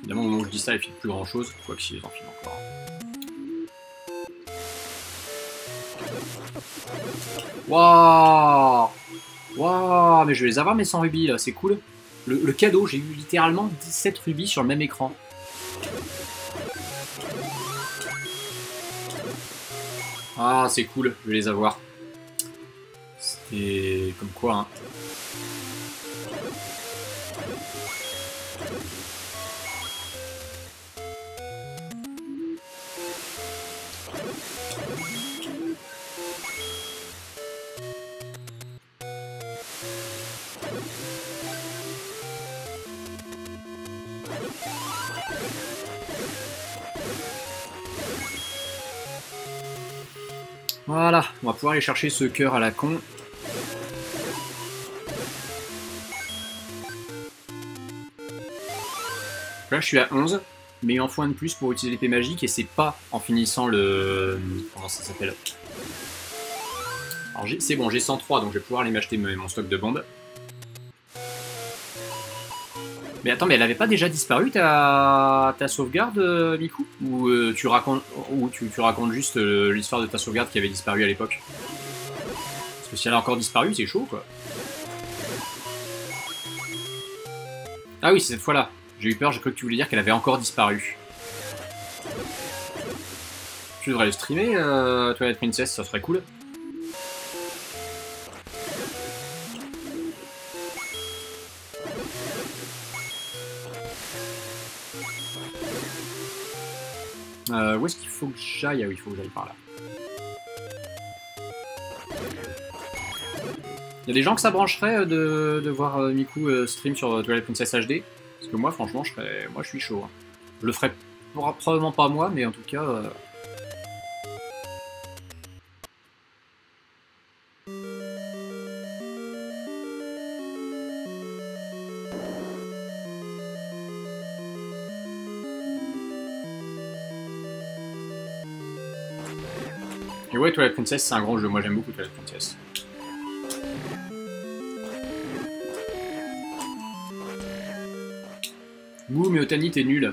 Évidemment, au moment où je dis ça, elles filent plus grand-chose, quoi que si les en filent encore. Waouh Waouh Mais je vais les avoir mes 100 rubis là, c'est cool. Le, cadeau, j'ai eu littéralement 17 rubis sur le même écran. Ah, c'est cool, je vais les avoir. C'était comme quoi, hein. Pouvoir aller chercher ce cœur à la con. Là, je suis à 11, mais en de plus pour utiliser l'épée magique, et c'est pas en finissant le... Comment ça s'appelle? C'est bon, j'ai 103, donc je vais pouvoir aller m'acheter mon stock de bombes. Mais attends, mais elle avait pas déjà disparu ta, sauvegarde, euh, Miku? Ou euh, tu racontes, ou tu, racontes juste euh, l'histoire de ta sauvegarde qui avait disparu à l'époque? Parce que si elle a encore disparu, c'est chaud, quoi. Ah oui, c'est cette fois-là. J'ai eu peur, j'ai cru que tu voulais dire qu'elle avait encore disparu. Tu devrais le streamer, Toilette Princess, ça serait cool. Où est-ce qu'il faut que j'aille Ah oui, il faut que j'aille par là. Il y a des gens que ça brancherait euh, de, de voir euh, Miku euh, stream sur Twilight Princess HD Parce que moi, franchement, je, serais, moi, je suis chaud. hein. Je le ferai pro- probablement pas moi, mais en tout cas... Twilight Princess, c'est un grand jeu. Moi, j'aime beaucoup Twilight Princess. Ouh, mais Otani, t'es nul.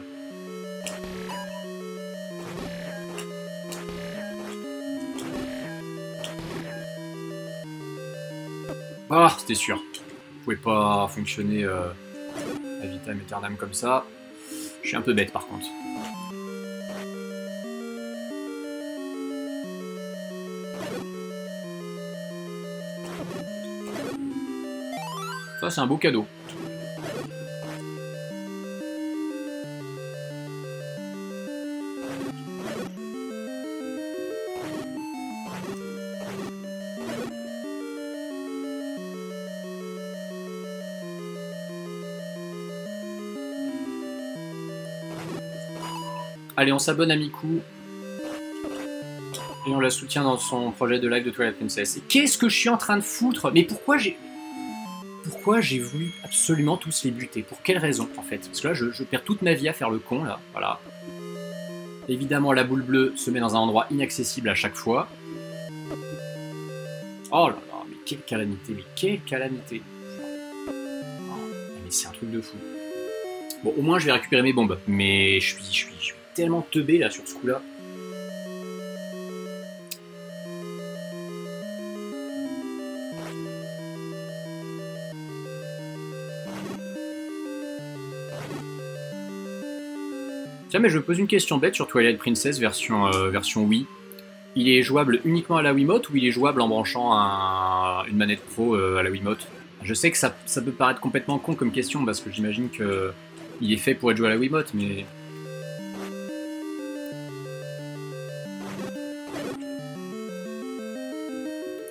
Ah, c'était sûr. Vous pouvez pas fonctionner euh, à vitam aeternam comme ça. Je suis un peu bête par contre. C'est un beau cadeau. Allez, on s'abonne à Miku. Et on la soutient dans son projet de live de Twilight Princess. Qu'est-ce que je suis en train de foutre? Mais pourquoi j'ai... Pourquoi j'ai voulu absolument tous les buter? Pour quelle raison, en fait? Parce que là, je, perds toute ma vie à faire le con, là. Voilà. Évidemment, la boule bleue se met dans un endroit inaccessible à chaque fois. Oh là là, mais quelle calamité, mais quelle calamité. Oh, mais c'est un truc de fou. Bon, au moins, je vais récupérer mes bombes. Mais je suis, je suis, je suis tellement teubé, là, sur ce coup-là. Mais je me pose une question bête sur Twilight Princess version, euh, version Wii. Il est jouable uniquement à la Wiimote ou il est jouable en branchant un- une manette pro euh, à la Wiimote? Je sais que ça, ça peut paraître complètement con comme question parce que j'imagine que il est fait pour être joué à la Wiimote, mais.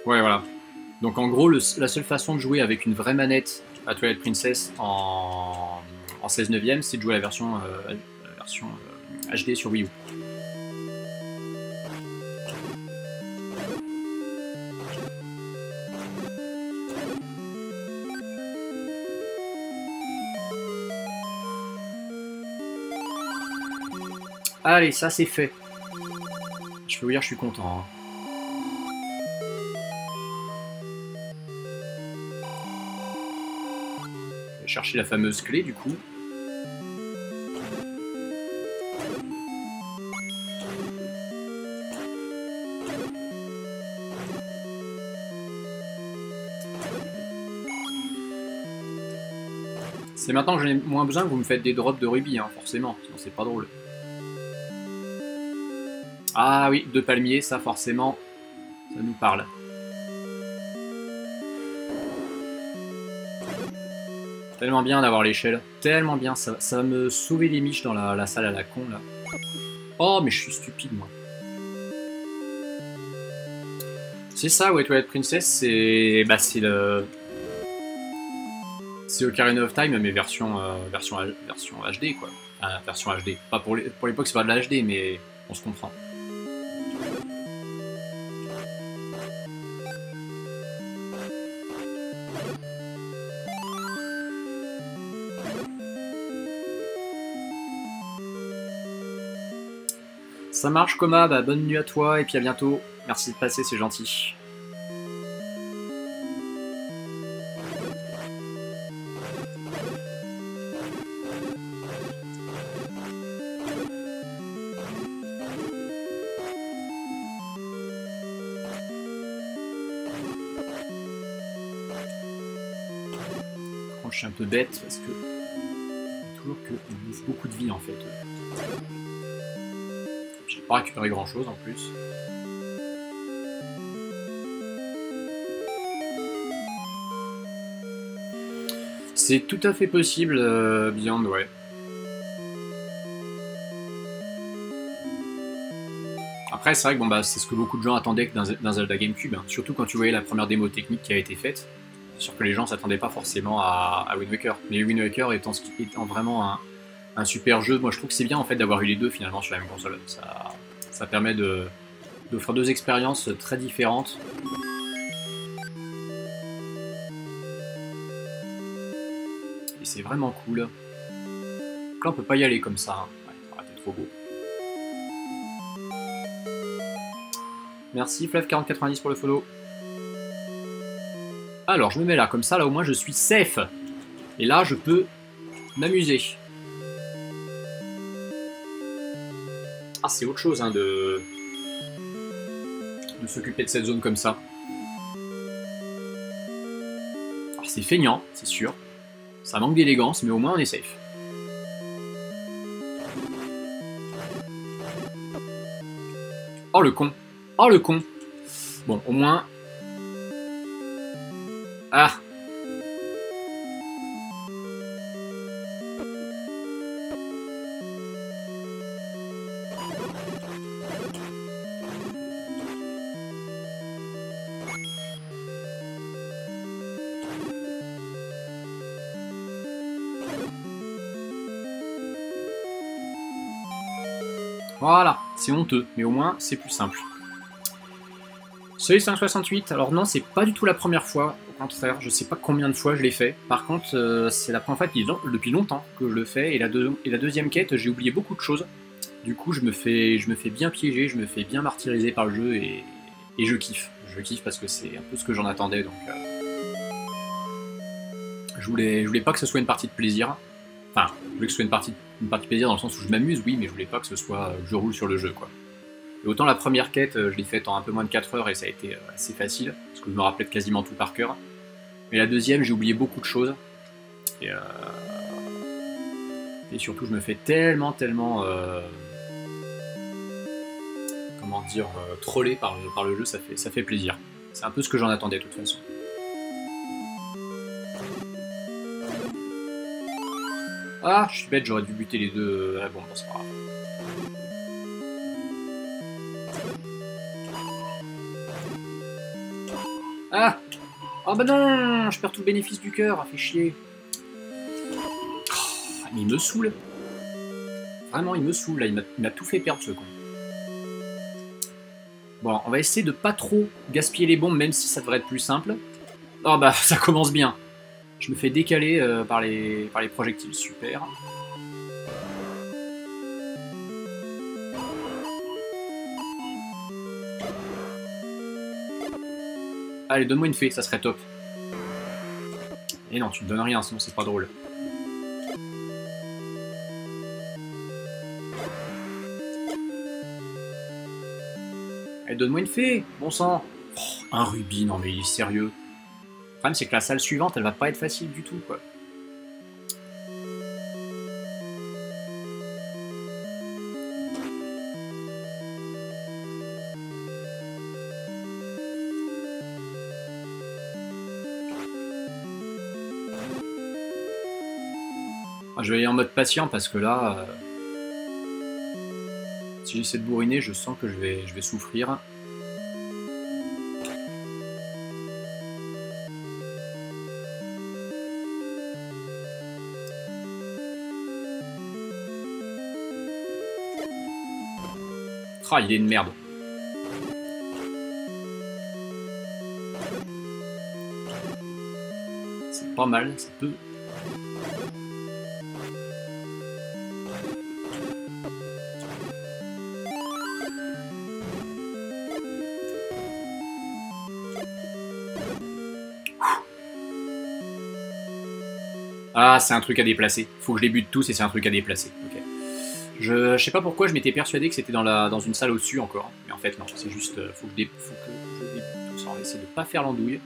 Ouais, voilà. Donc en gros, la seule façon de jouer avec une vraie manette à Twilight Princess en, en 16 neuvième, c'est de jouer à la version, euh, version euh, HD sur Wii U. Allez, ça c'est fait. Je peux vous dire, je suis content. hein. Chercher la fameuse clé du coup. C'est maintenant que j'en ai moins besoin que vous me faites des drops de rubis, hein, forcément, sinon c'est pas drôle. Ah oui, deux palmiers, ça forcément, ça nous parle. Tellement bien d'avoir l'échelle, tellement bien, ça, ça me sauver les miches dans la, salle à la con là. Oh mais je suis stupide moi. C'est ça, ouais, Twilight Princess, c'est bah, c'est le c'est Ocarina of Time mais version euh, version version HD quoi. Version HD. Pas pour l'époque c'est pas de la HD mais on se comprend. Ça marche Coma, bah, bonne nuit à toi et puis à bientôt. Merci de passer, c'est gentil. Bête parce que toujours que on bouffe beaucoup de vie en fait. J'ai pas récupéré grand chose en plus. C'est tout à fait possible, euh, Beyond, ouais. Après, c'est vrai que bon, bah, c'est ce que beaucoup de gens attendaient d'un Zelda GameCube, hein. surtout quand tu voyais la première démo technique qui a été faite. C'est sûr que les gens s'attendaient pas forcément à, Wind Waker. Mais Wind Waker étant, étant vraiment un, super jeu, moi je trouve que c'est bien en fait d'avoir eu les deux finalement sur la même console. Ça, permet de, d'offrir deux expériences très différentes. Et c'est vraiment cool. là on peut pas y aller comme ça. Hein. Ouais, trop beau. Merci Flav4090 pour le follow. Alors, je me mets là, comme ça, là au moins je suis safe. Et là, je peux m'amuser. Ah, c'est autre chose hein, de de s'occuper de cette zone comme ça. Alors c'est feignant, c'est sûr. Ça manque d'élégance, mais au moins on est safe. Oh le con Oh le con Bon, au moins... Ah Voilà, c'est honteux, mais au moins c'est plus simple. Salut 568, alors non, c'est pas du tout la première fois, au contraire, je sais pas combien de fois je l'ai fait. Par contre, euh, c'est la première fois depuis longtemps que je le fais, et la, deuxième quête, j'ai oublié beaucoup de choses. Du coup, je me, fais, je me fais bien piéger, je me fais bien martyriser par le jeu, et, je kiffe. Je kiffe parce que c'est un peu ce que j'en attendais, donc... Euh, je, voulais, je voulais pas que ce soit une partie de plaisir. Enfin, je voulais que ce soit une partie, une partie plaisir dans le sens où je m'amuse, oui, mais je voulais pas que ce soit que je roule sur le jeu, quoi. Et autant la première quête, euh, je l'ai faite en un peu moins de 4 heures et ça a été euh, assez facile, parce que je me rappelais de quasiment tout par cœur. Mais la deuxième, j'ai oublié beaucoup de choses. Et, euh, et, surtout, je me fais tellement, tellement. comment dire, troller par, par le jeu, ça fait, ça fait plaisir. C'est un peu ce que j'en attendais de toute façon. Ah, je suis bête, j'aurais dû buter les deux Ah bon, c'est pas grave. Oh bah non Je perds tout le bénéfice du cœur, fait chier. Oh, il me saoule. Vraiment, il me saoule, là. Il m'a tout fait perdre, ce con. Bon, on va essayer de pas trop gaspiller les bombes, même si ça devrait être plus simple. Oh bah, <laughs> ça commence bien. Je me fais décaler euh, par, les, par les projectiles, super. Allez, donne-moi une fée, ça serait top. Et non, tu me donnes rien, sinon c'est pas drôle. Allez, donne-moi une fée, bon sang. Oh, un rubis, non mais il est sérieux problème, c'est que la salle suivante, elle va pas être facile du tout, quoi. Je vais aller en mode patient parce que là, euh, si j'essaie de bourriner, je sens que je vais, je vais souffrir. Ah, il est une merde. C'est pas mal, ça peut... Ah, c'est un truc à déplacer. Faut que je les bute tous et c'est un truc à déplacer. Je, sais pas pourquoi je m'étais persuadé que c'était dans, la, dans une salle au-dessus encore. Mais en fait, non, c'est juste. Euh, faut que, je faut que je tout ça. On va essayer de pas faire l'andouille.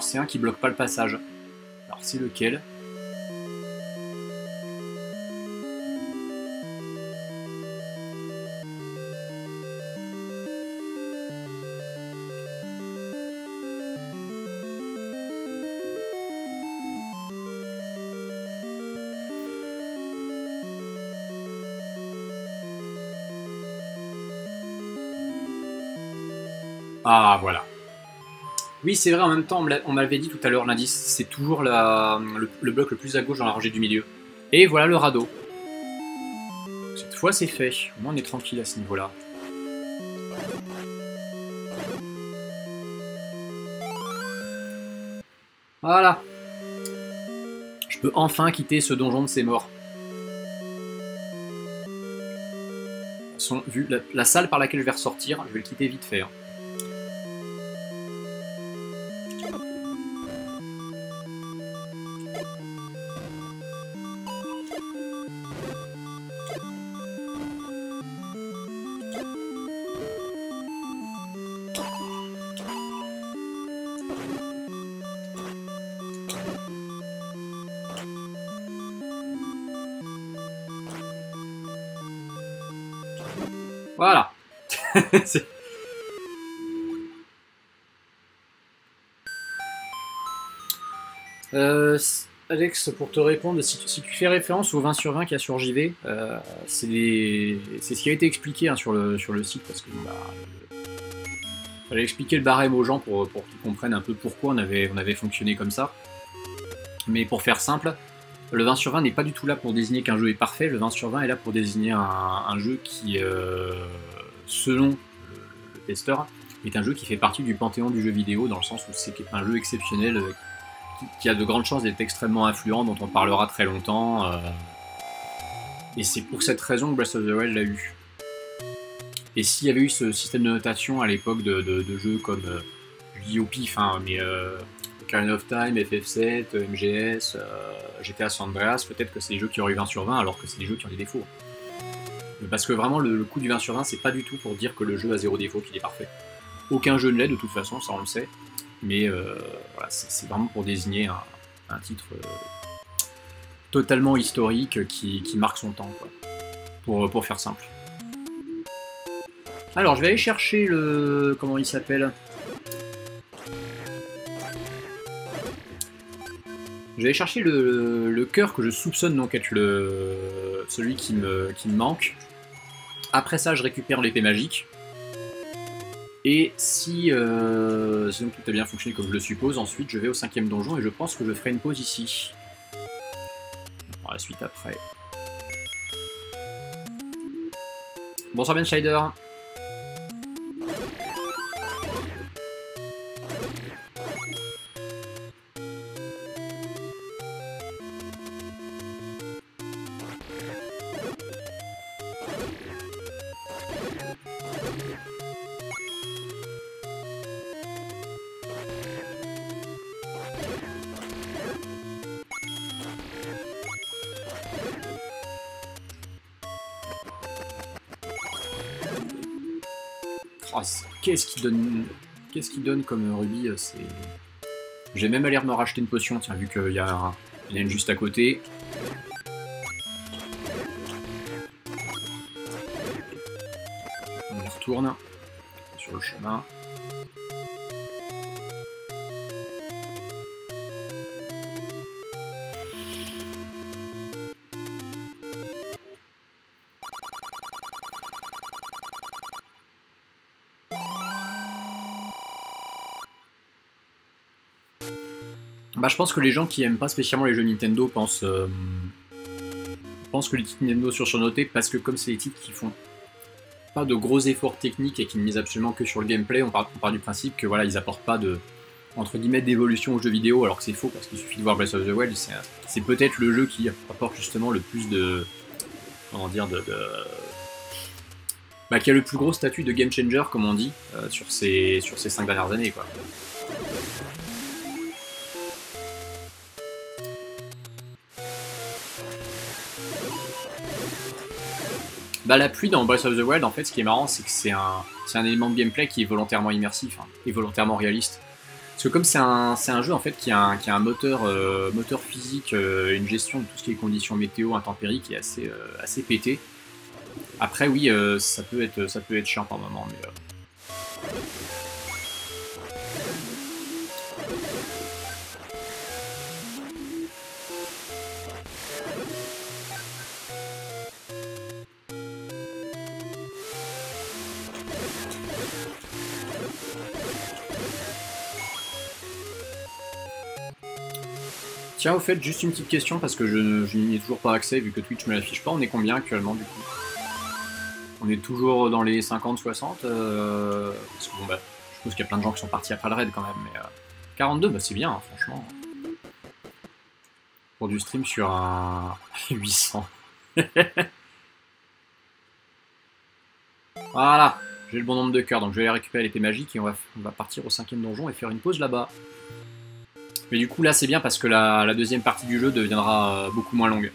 c'est un qui bloque pas le passage. Alors c'est lequel? Oui, c'est vrai, en même temps, on m'avait dit tout à l'heure, l'indice, c'est toujours le, bloc le plus à gauche dans la rangée du milieu. Et voilà le radeau. Cette fois, c'est fait. Au moins, on est tranquille à ce niveau-là. Voilà. Je peux enfin quitter ce donjon de ses morts. vu la, la, salle par laquelle je vais ressortir, je vais le quitter vite fait. Hein. <laughs> euh, Alex, pour te répondre, si tu, fais référence au 20 sur 20 qu'il y a sur JV, euh, c'est ce qui a été expliqué hein, sur, le, site, parce que bah, fallait expliquer le barème aux gens pour, qu'ils comprennent un peu pourquoi on avait, on avait fonctionné comme ça. Mais pour faire simple, le 20 sur 20 n'est pas du tout là pour désigner qu'un jeu est parfait, le 20 sur 20 est là pour désigner un, jeu qui, euh, selon le, testeur, est un jeu qui fait partie du panthéon du jeu vidéo, dans le sens où c'est un jeu exceptionnel, euh, qui, a de grandes chances d'être extrêmement influent, dont on parlera très longtemps. Euh. et c'est pour cette raison que Breath of the Wild l'a eu. Et s'il y avait eu ce système de notation à l'époque de, jeux comme, je dis au pif, of Time, FF7, MGS, euh, GTA San Andreas, peut-être que c'est des jeux qui auraient eu 20 sur 20 alors que c'est des jeux qui ont des défauts. Parce que vraiment, le, coup du 20 sur 20, c'est pas du tout pour dire que le jeu a zéro défaut, qu'il est parfait. Aucun jeu ne l'est de toute façon, ça on le sait. Mais euh, voilà, c'est vraiment pour désigner un, titre euh, totalement historique qui, marque son temps, Pour, pour faire simple. Alors, je vais aller chercher le. Comment il s'appelle? Je vais chercher le, cœur que je soupçonne donc être le, celui qui me, qui me manque. Après ça, je récupère l'épée magique. Et si, euh, tout a bien fonctionné comme je le suppose, ensuite je vais au cinquième donjon et je pense que je ferai une pause ici. La suite après. Bonsoir Ben Schneider. Oh, qu'est-ce qu'il donne Qu'est-ce donne comme rubis euh. J'ai même l'air de me racheter une potion, tiens, vu qu'il y, a une juste à côté. On retourne sur le chemin. Pense que les gens qui aiment pas spécialement les jeux Nintendo pensent, euh, pensent que les titres Nintendo sont surnotés parce que comme c'est des titres qui font pas de gros efforts techniques et qui ne misent absolument que sur le gameplay, on part, du principe que voilà, ils apportent pas de entre guillemets d'évolution aux jeux vidéo, alors que c'est faux parce qu'il suffit de voir Breath of the Wild, c'est peut-être le jeu qui apporte justement le plus de comment dire de, Bah, qui a le plus gros statut de game changer comme on dit euh, sur ces sur ces cinq dernières années quoi. Bah, la pluie dans Breath of the Wild, en fait, ce qui est marrant, c'est que c'est un, un élément de gameplay qui est volontairement immersif hein, et volontairement réaliste. Parce que comme c'est un, un jeu en fait qui a un, qui a un moteur, euh, moteur physique, euh, une gestion de tout ce qui est conditions météo, intempéries qui est assez, euh, assez pété. Après oui, ça peut être, ça peut être chiant par moment, mais. Au fait, juste une petite question parce que je, n'y ai toujours pas accès vu que Twitch me l'affiche pas. On est combien actuellement du coup? On est toujours dans les 50-60 euh, bon, bah, je suppose qu'il y a plein de gens qui sont partis après le raid quand même. Mais, euh, 42, bah, c'est bien, hein, franchement. Pour du stream sur un <laughs> 800. <laughs> voilà, j'ai le bon nombre de cœurs donc je vais aller récupérer l'épée magique et on va, on va partir au cinquième donjon et faire une pause là-bas. Mais du coup là c'est bien parce que la, la deuxième partie du jeu deviendra euh, beaucoup moins longue.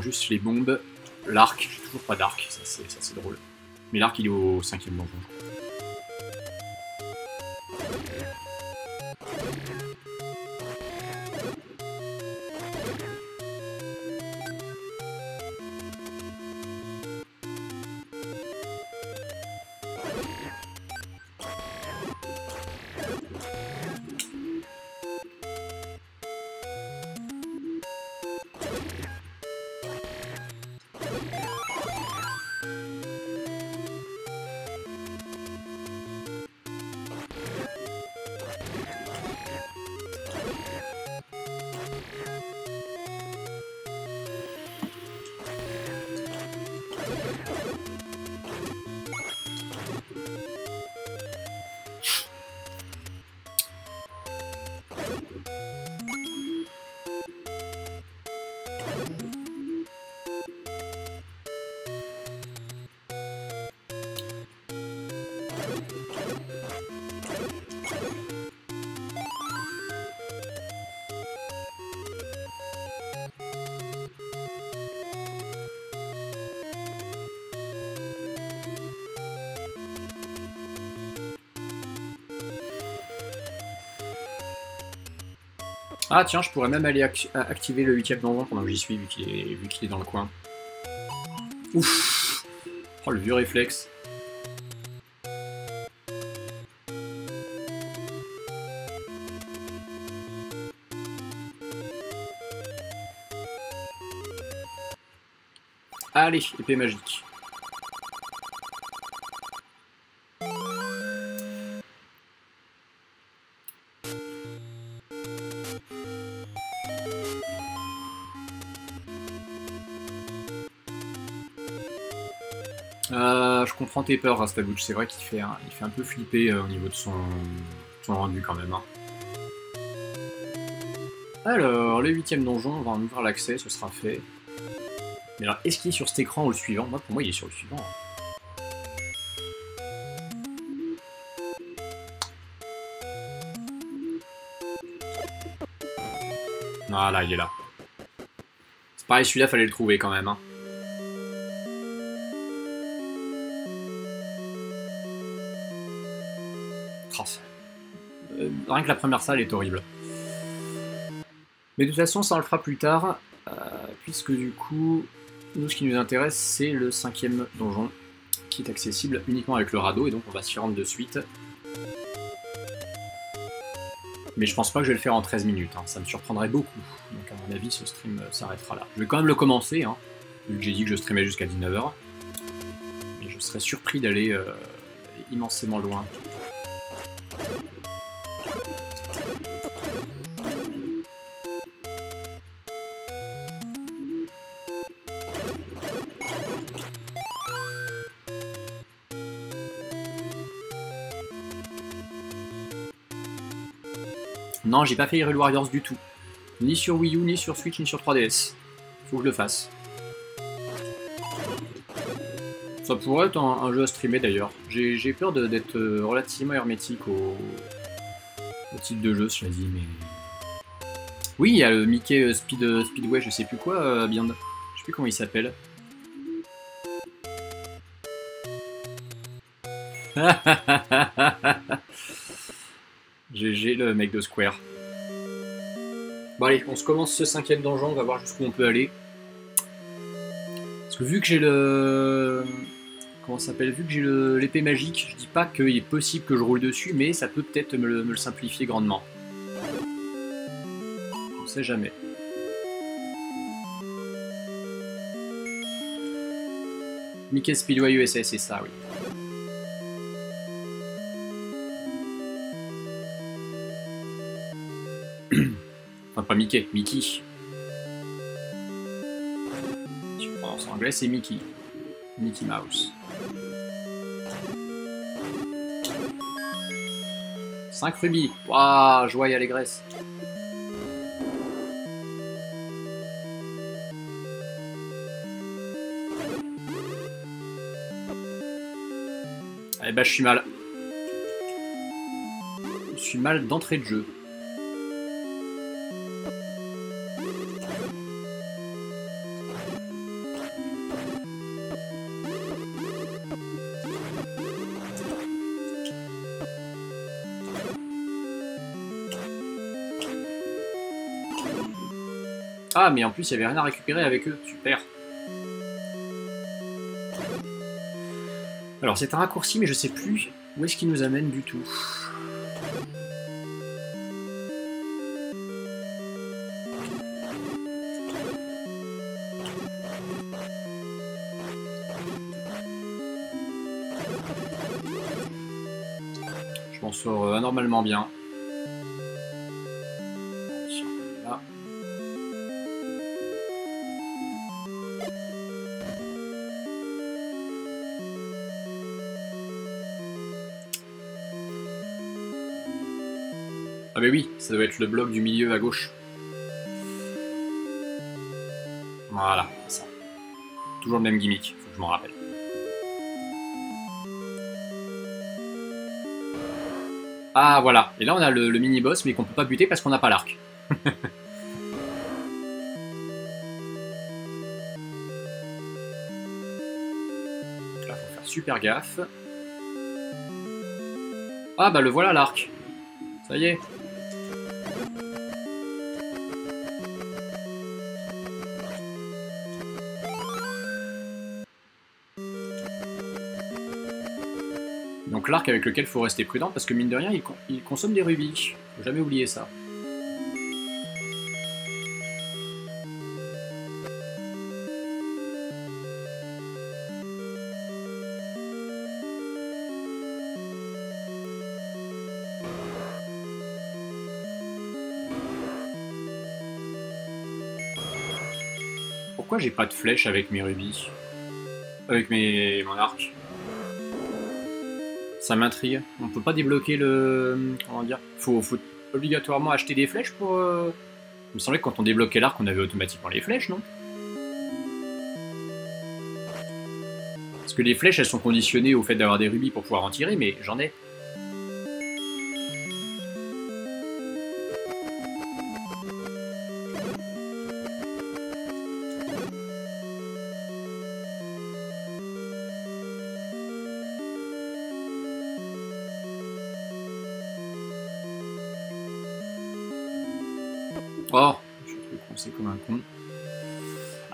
Juste les bombes, l'arc, j'ai toujours pas d'arc, ça c'est drôle. Mais l'arc il est au cinquième donjon. Ah tiens, je pourrais même aller a- activer le huitième donjon pendant que j'y suis vu qu'il est, est dans le coin. Ouf Oh le vieux réflexe. Allez, épée magique. Comprends tes peurs, Rastalouch. C'est vrai qu'il fait, un- il fait un peu flipper euh, au niveau de son, son rendu quand même. hein. Alors, le huitième donjon, on va en ouvrir l'accès, ce sera fait. Mais alors, est-ce qu'il est sur cet écran ou le suivant? Moi, pour moi, il est sur le suivant. hein. Voilà, il est là. C'est pareil, celui-là, fallait le trouver quand même. hein. Rien que la première salle est horrible. Mais de toute façon, ça on le fera plus tard, euh, puisque du coup, nous, ce qui nous intéresse, c'est le cinquième donjon, qui est accessible uniquement avec le radeau, et donc on va s'y rendre de suite. Mais je pense pas que je vais le faire en 13 minutes, hein, ça me surprendrait beaucoup. Donc à mon avis, ce stream euh, s'arrêtera là. Je vais quand même le commencer, hein, vu que j'ai dit que je streamais jusqu'à 19h. Mais je serais surpris d'aller euh, immensément loin. J'ai pas fait Hyrule Warriors du tout. Ni sur Wii U, ni sur Switch, ni sur 3DS. Faut que je le fasse. Ça pourrait être un, jeu à streamer d'ailleurs. J'ai peur d'être euh, relativement hermétique au, type de jeu, je dit, mais... Oui, il y a le Mickey euh, Speed, euh, Speedway, je sais plus quoi, bien... Je sais plus comment il s'appelle. <laughs> De Square. Bon allez, on se commence ce cinquième donjon, on va voir jusqu'où on peut aller. Parce que vu que j'ai le... Comment s'appelle Vu que j'ai l'épée magique, je dis pas qu'il est possible que je roule dessus, mais ça peut peut-être me, le simplifier grandement. On sait jamais. Mickey Speedway USA, c'est ça, oui. Mickey, Mickey. En anglais, c'est Mickey. Mickey Mouse. 5 rubis. Waouh, joie et allégresse. Eh ben, je suis mal. Je suis mal d'entrée de jeu. Ah, mais en plus, il n'y avait rien à récupérer avec eux. Super. Alors, c'est un raccourci, mais je sais plus où est-ce qu'il nous amène du tout. Je m'en sors euh, anormalement bien. Oui, ça doit être le bloc du milieu à gauche. Voilà, ça. Toujours le même gimmick, faut que je m'en rappelle. Ah voilà, et là on a le, mini-boss mais qu'on peut pas buter parce qu'on n'a pas l'arc. <laughs> là faut faire super gaffe. Ah bah le voilà l'arc. Ça y est. L'arc avec lequel il faut rester prudent parce que mine de rien il, consomme des rubis. Faut jamais oublier ça. Pourquoi j'ai pas de flèche avec mes rubis? Avec mon arc? Ça m'intrigue. On peut pas débloquer le... Comment dire faut, faut obligatoirement acheter des flèches pour... Euh, il me semblait que quand on débloquait l'arc, on avait automatiquement les flèches, non? Parce que les flèches, elles sont conditionnées au fait d'avoir des rubis pour pouvoir en tirer, mais j'en ai.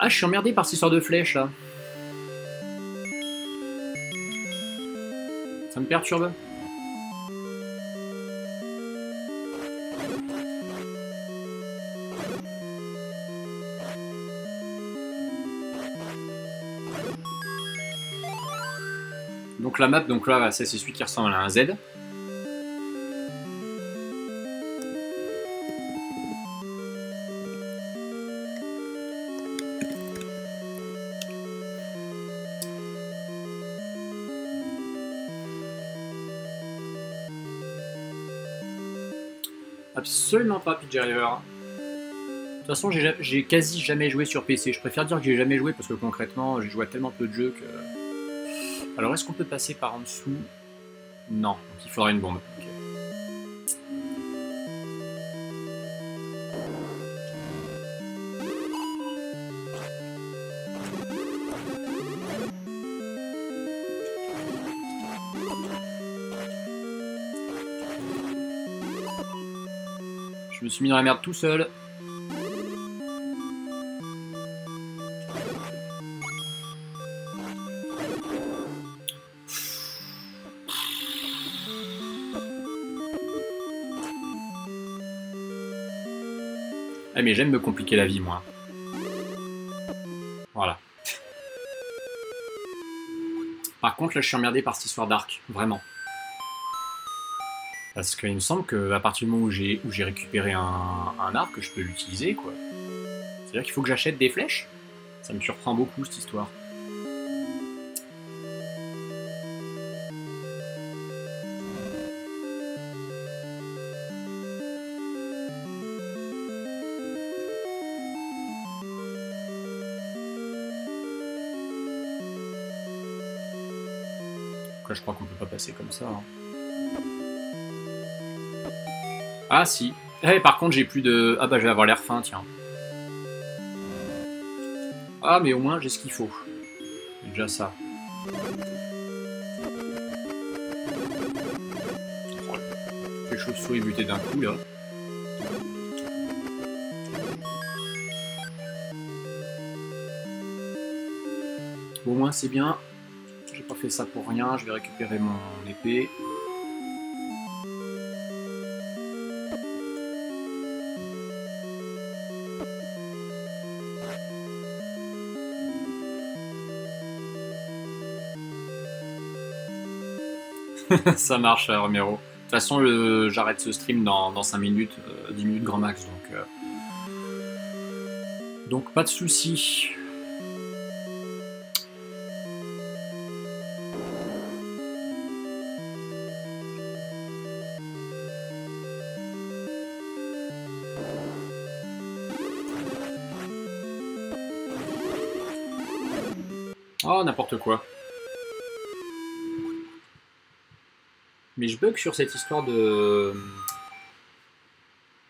Ah, je suis emmerdé par ces sortes de flèches là. Ça me perturbe. Donc la map, donc là, c'est celui qui ressemble à un Z. Absolument pas, PJ River. De toute façon, j'ai quasi jamais joué sur PC. Je préfère dire que j'ai jamais joué parce que concrètement, j'ai joué à tellement peu de jeux que... Alors, est-ce qu'on peut passer par en dessous? Non, donc il faudrait une bombe. Suis mis dans la merde tout seul. Ah mais j'aime me compliquer la vie moi. Voilà. Par contre là je suis emmerdé par cette histoire d'arc, vraiment. Parce qu'il me semble qu'à partir du moment où j'ai où j'ai récupéré un, un, arc, je peux l'utiliser, quoi. C'est-à-dire qu'il faut que j'achète des flèches Ça me surprend beaucoup, cette histoire. je crois qu'on peut pas passer comme ça. Hein. Ah si. Eh, par contre, j'ai plus de... Ah bah, je vais avoir l'air fin, tiens. Ah, mais au moins, j'ai ce qu'il faut. Déjà ça. Les chauves-souris butées d'un coup, là. Au moins, c'est bien. J'ai pas fait ça pour rien. Je vais récupérer mon épée. <laughs> ça marche, euh, Romero. De toute façon, j'arrête ce stream dans, dans 5 minutes, 10 euh, minutes grand max, donc... Euh, donc pas de soucis. Oh, n'importe quoi. Mais je bug sur cette histoire de...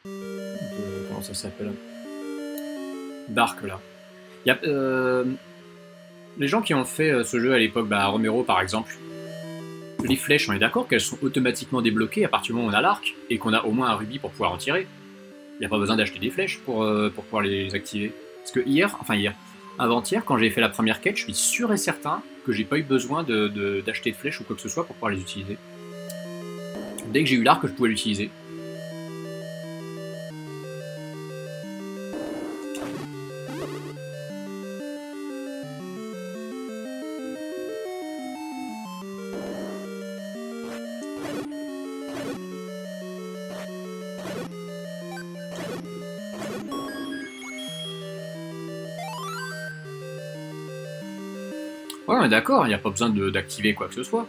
Comment ça s'appelle Dark, là. Y a, euh, Les gens qui ont fait euh, ce jeu à l'époque, bah, Romero par exemple, les flèches, on est d'accord qu'elles sont automatiquement débloquées à partir du moment où on a l'arc et qu'on a au moins un rubis pour pouvoir en tirer. Il n'y a pas besoin d'acheter des flèches pour, euh, pour pouvoir les activer. Parce que hier, enfin hier, avant-hier, quand j'ai fait la première quête, je suis sûr et certain que j'ai pas eu besoin d'acheter de, de, de flèches ou quoi que ce soit pour pouvoir les utiliser dès que j'ai eu l'arc, je pouvais l'utiliser. Ouais, d'accord, il n'y a pas besoin d'activer quoi que ce soit.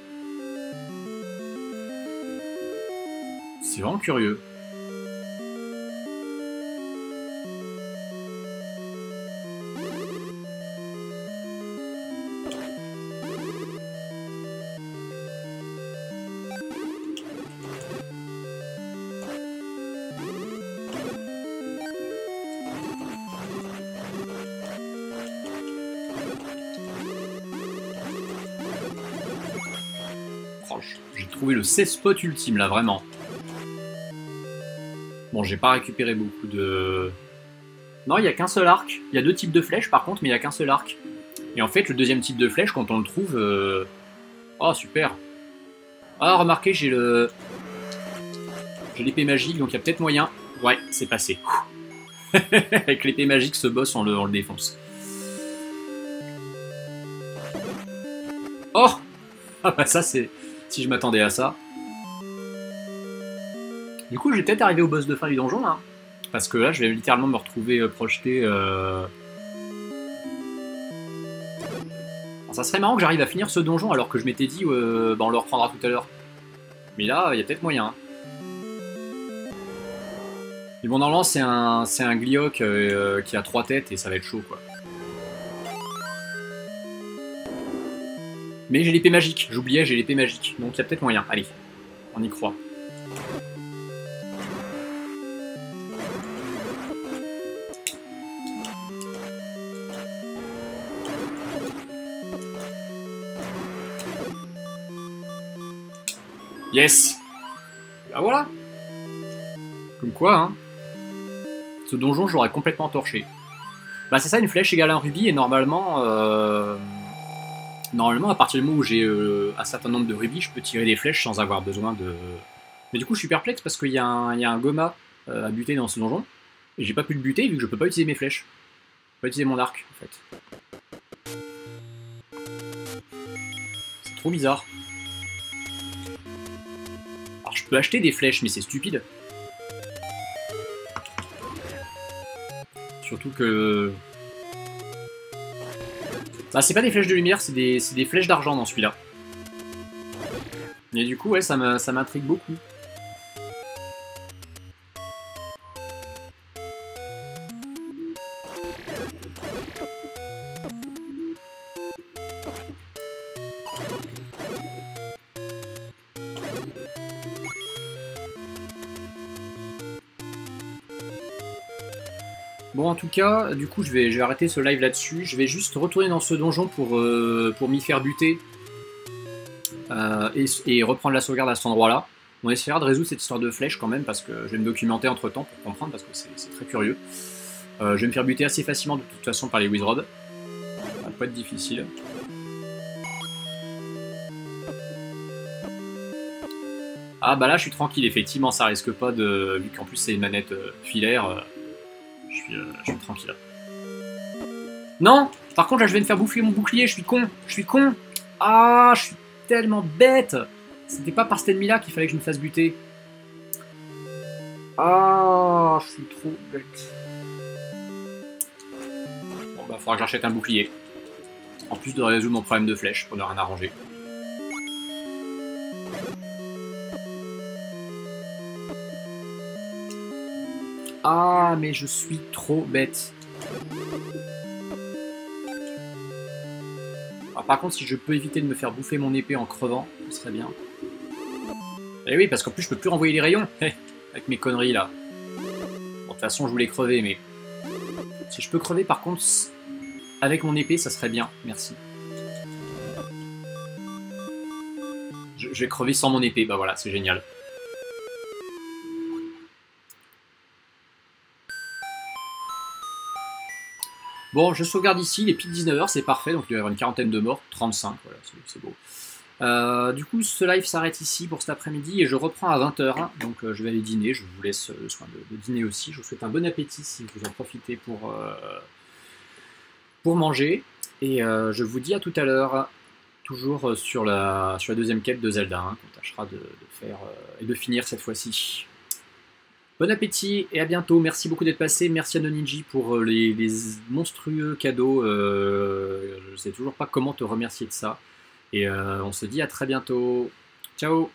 Vraiment curieux. J'ai trouvé le C-spot ultime là, vraiment. Bon, j'ai pas récupéré beaucoup de... Non, il n'y a qu'un seul arc. Il y a deux types de flèches par contre, mais il n'y a qu'un seul arc. Et en fait, le deuxième type de flèche, quand on le trouve... Euh, oh, super Ah, remarquez, j'ai le... J'ai l'épée magique, donc il y a peut-être moyen. Ouais, c'est passé. <laughs> Avec l'épée magique, ce boss, le, on le défonce. Oh Ah bah ça, c'est... Si je m'attendais à ça. Du coup, je vais peut-être arriver au boss de fin du donjon, là. Parce que là, je vais littéralement me retrouver euh, projeté... Euh... ça serait marrant que j'arrive à finir ce donjon alors que je m'étais dit, euh, bah, on le reprendra tout à l'heure. Mais là, il y a peut-être moyen. Mais bon, normalement, c'est un, c'est un Gliok euh, qui a trois têtes et ça va être chaud, quoi. Mais j'ai l'épée magique, j'oubliais, j'ai l'épée magique. Donc il y a peut-être moyen. Allez, on y croit. Yes Bah voilà Comme quoi, hein Ce donjon, j'aurais complètement torché. Bah c'est ça, une flèche égale un rubis, et normalement... Euh, normalement, à partir du moment où j'ai euh, un certain nombre de rubis, je peux tirer des flèches sans avoir besoin de... Mais du coup, je suis perplexe parce qu'il y, a un Goma euh, à buter dans ce donjon, et j'ai pas pu le buter vu que je peux pas utiliser mes flèches. Je peux pas utiliser mon arc, en fait. C'est trop bizarre. Je peux acheter des flèches, mais c'est stupide. Surtout que bah, c'est pas des flèches de lumière, c'est des, des, flèches d'argent dans celui-là. Et du coup, ouais, ça m'intrigue beaucoup. En tout cas, du coup, je vais, arrêter ce live là-dessus. Je vais juste retourner dans ce donjon pour, euh, pour m'y faire buter euh, et, reprendre la sauvegarde à cet endroit-là. On va essayer de résoudre cette histoire de flèche quand même, parce que je vais me documenter entre temps pour comprendre, parce que c'est très curieux. Euh, je vais me faire buter assez facilement de toute façon par les Wizrods. Ça va pas être difficile. Ah bah là je suis tranquille, effectivement ça risque pas de... Vu qu'en plus c'est une manette filaire, euh, je suis, tranquille. Non Par contre, là, je vais me faire bouffer mon bouclier, je suis con Je suis con Ah, je suis tellement bête C'était pas par cet ennemi-là qu'il fallait que je me fasse buter. Ah, je suis trop bête. Bon, bah, faudra que j'achète un bouclier. En plus de résoudre mon problème de flèche pour ne rien arranger. Ah, mais je suis trop bête. par contre, si je peux éviter de me faire bouffer mon épée en crevant, ce serait bien. Eh oui, parce qu'en plus, je peux plus renvoyer les rayons. <laughs> Avec mes conneries, là. De toute façon, je voulais crever, mais... Si je peux crever, par contre, avec mon épée, ça serait bien. Merci. Je vais crever sans mon épée. Bah voilà, c'est génial. Bon, je sauvegarde ici, les pics 19h, c'est parfait, donc il y avoir une quarantaine de morts, 35, voilà, c'est beau. Euh, du coup, ce live s'arrête ici pour cet après-midi et je reprends à 20h, donc euh, je vais aller dîner, je vous laisse le soin de, dîner aussi, je vous souhaite un bon appétit si vous en profitez pour, euh, pour manger, et je vous dis à tout à l'heure, toujours sur la, sur la deuxième quête de Zelda, hein, qu'on tâchera de, faire et de finir cette fois-ci. Bon appétit et à bientôt. Merci beaucoup d'être passé. Merci à Noninji pour euh, les, monstrueux cadeaux. Euh, je ne sais toujours pas comment te remercier de ça. Et euh, on se dit à très bientôt. Ciao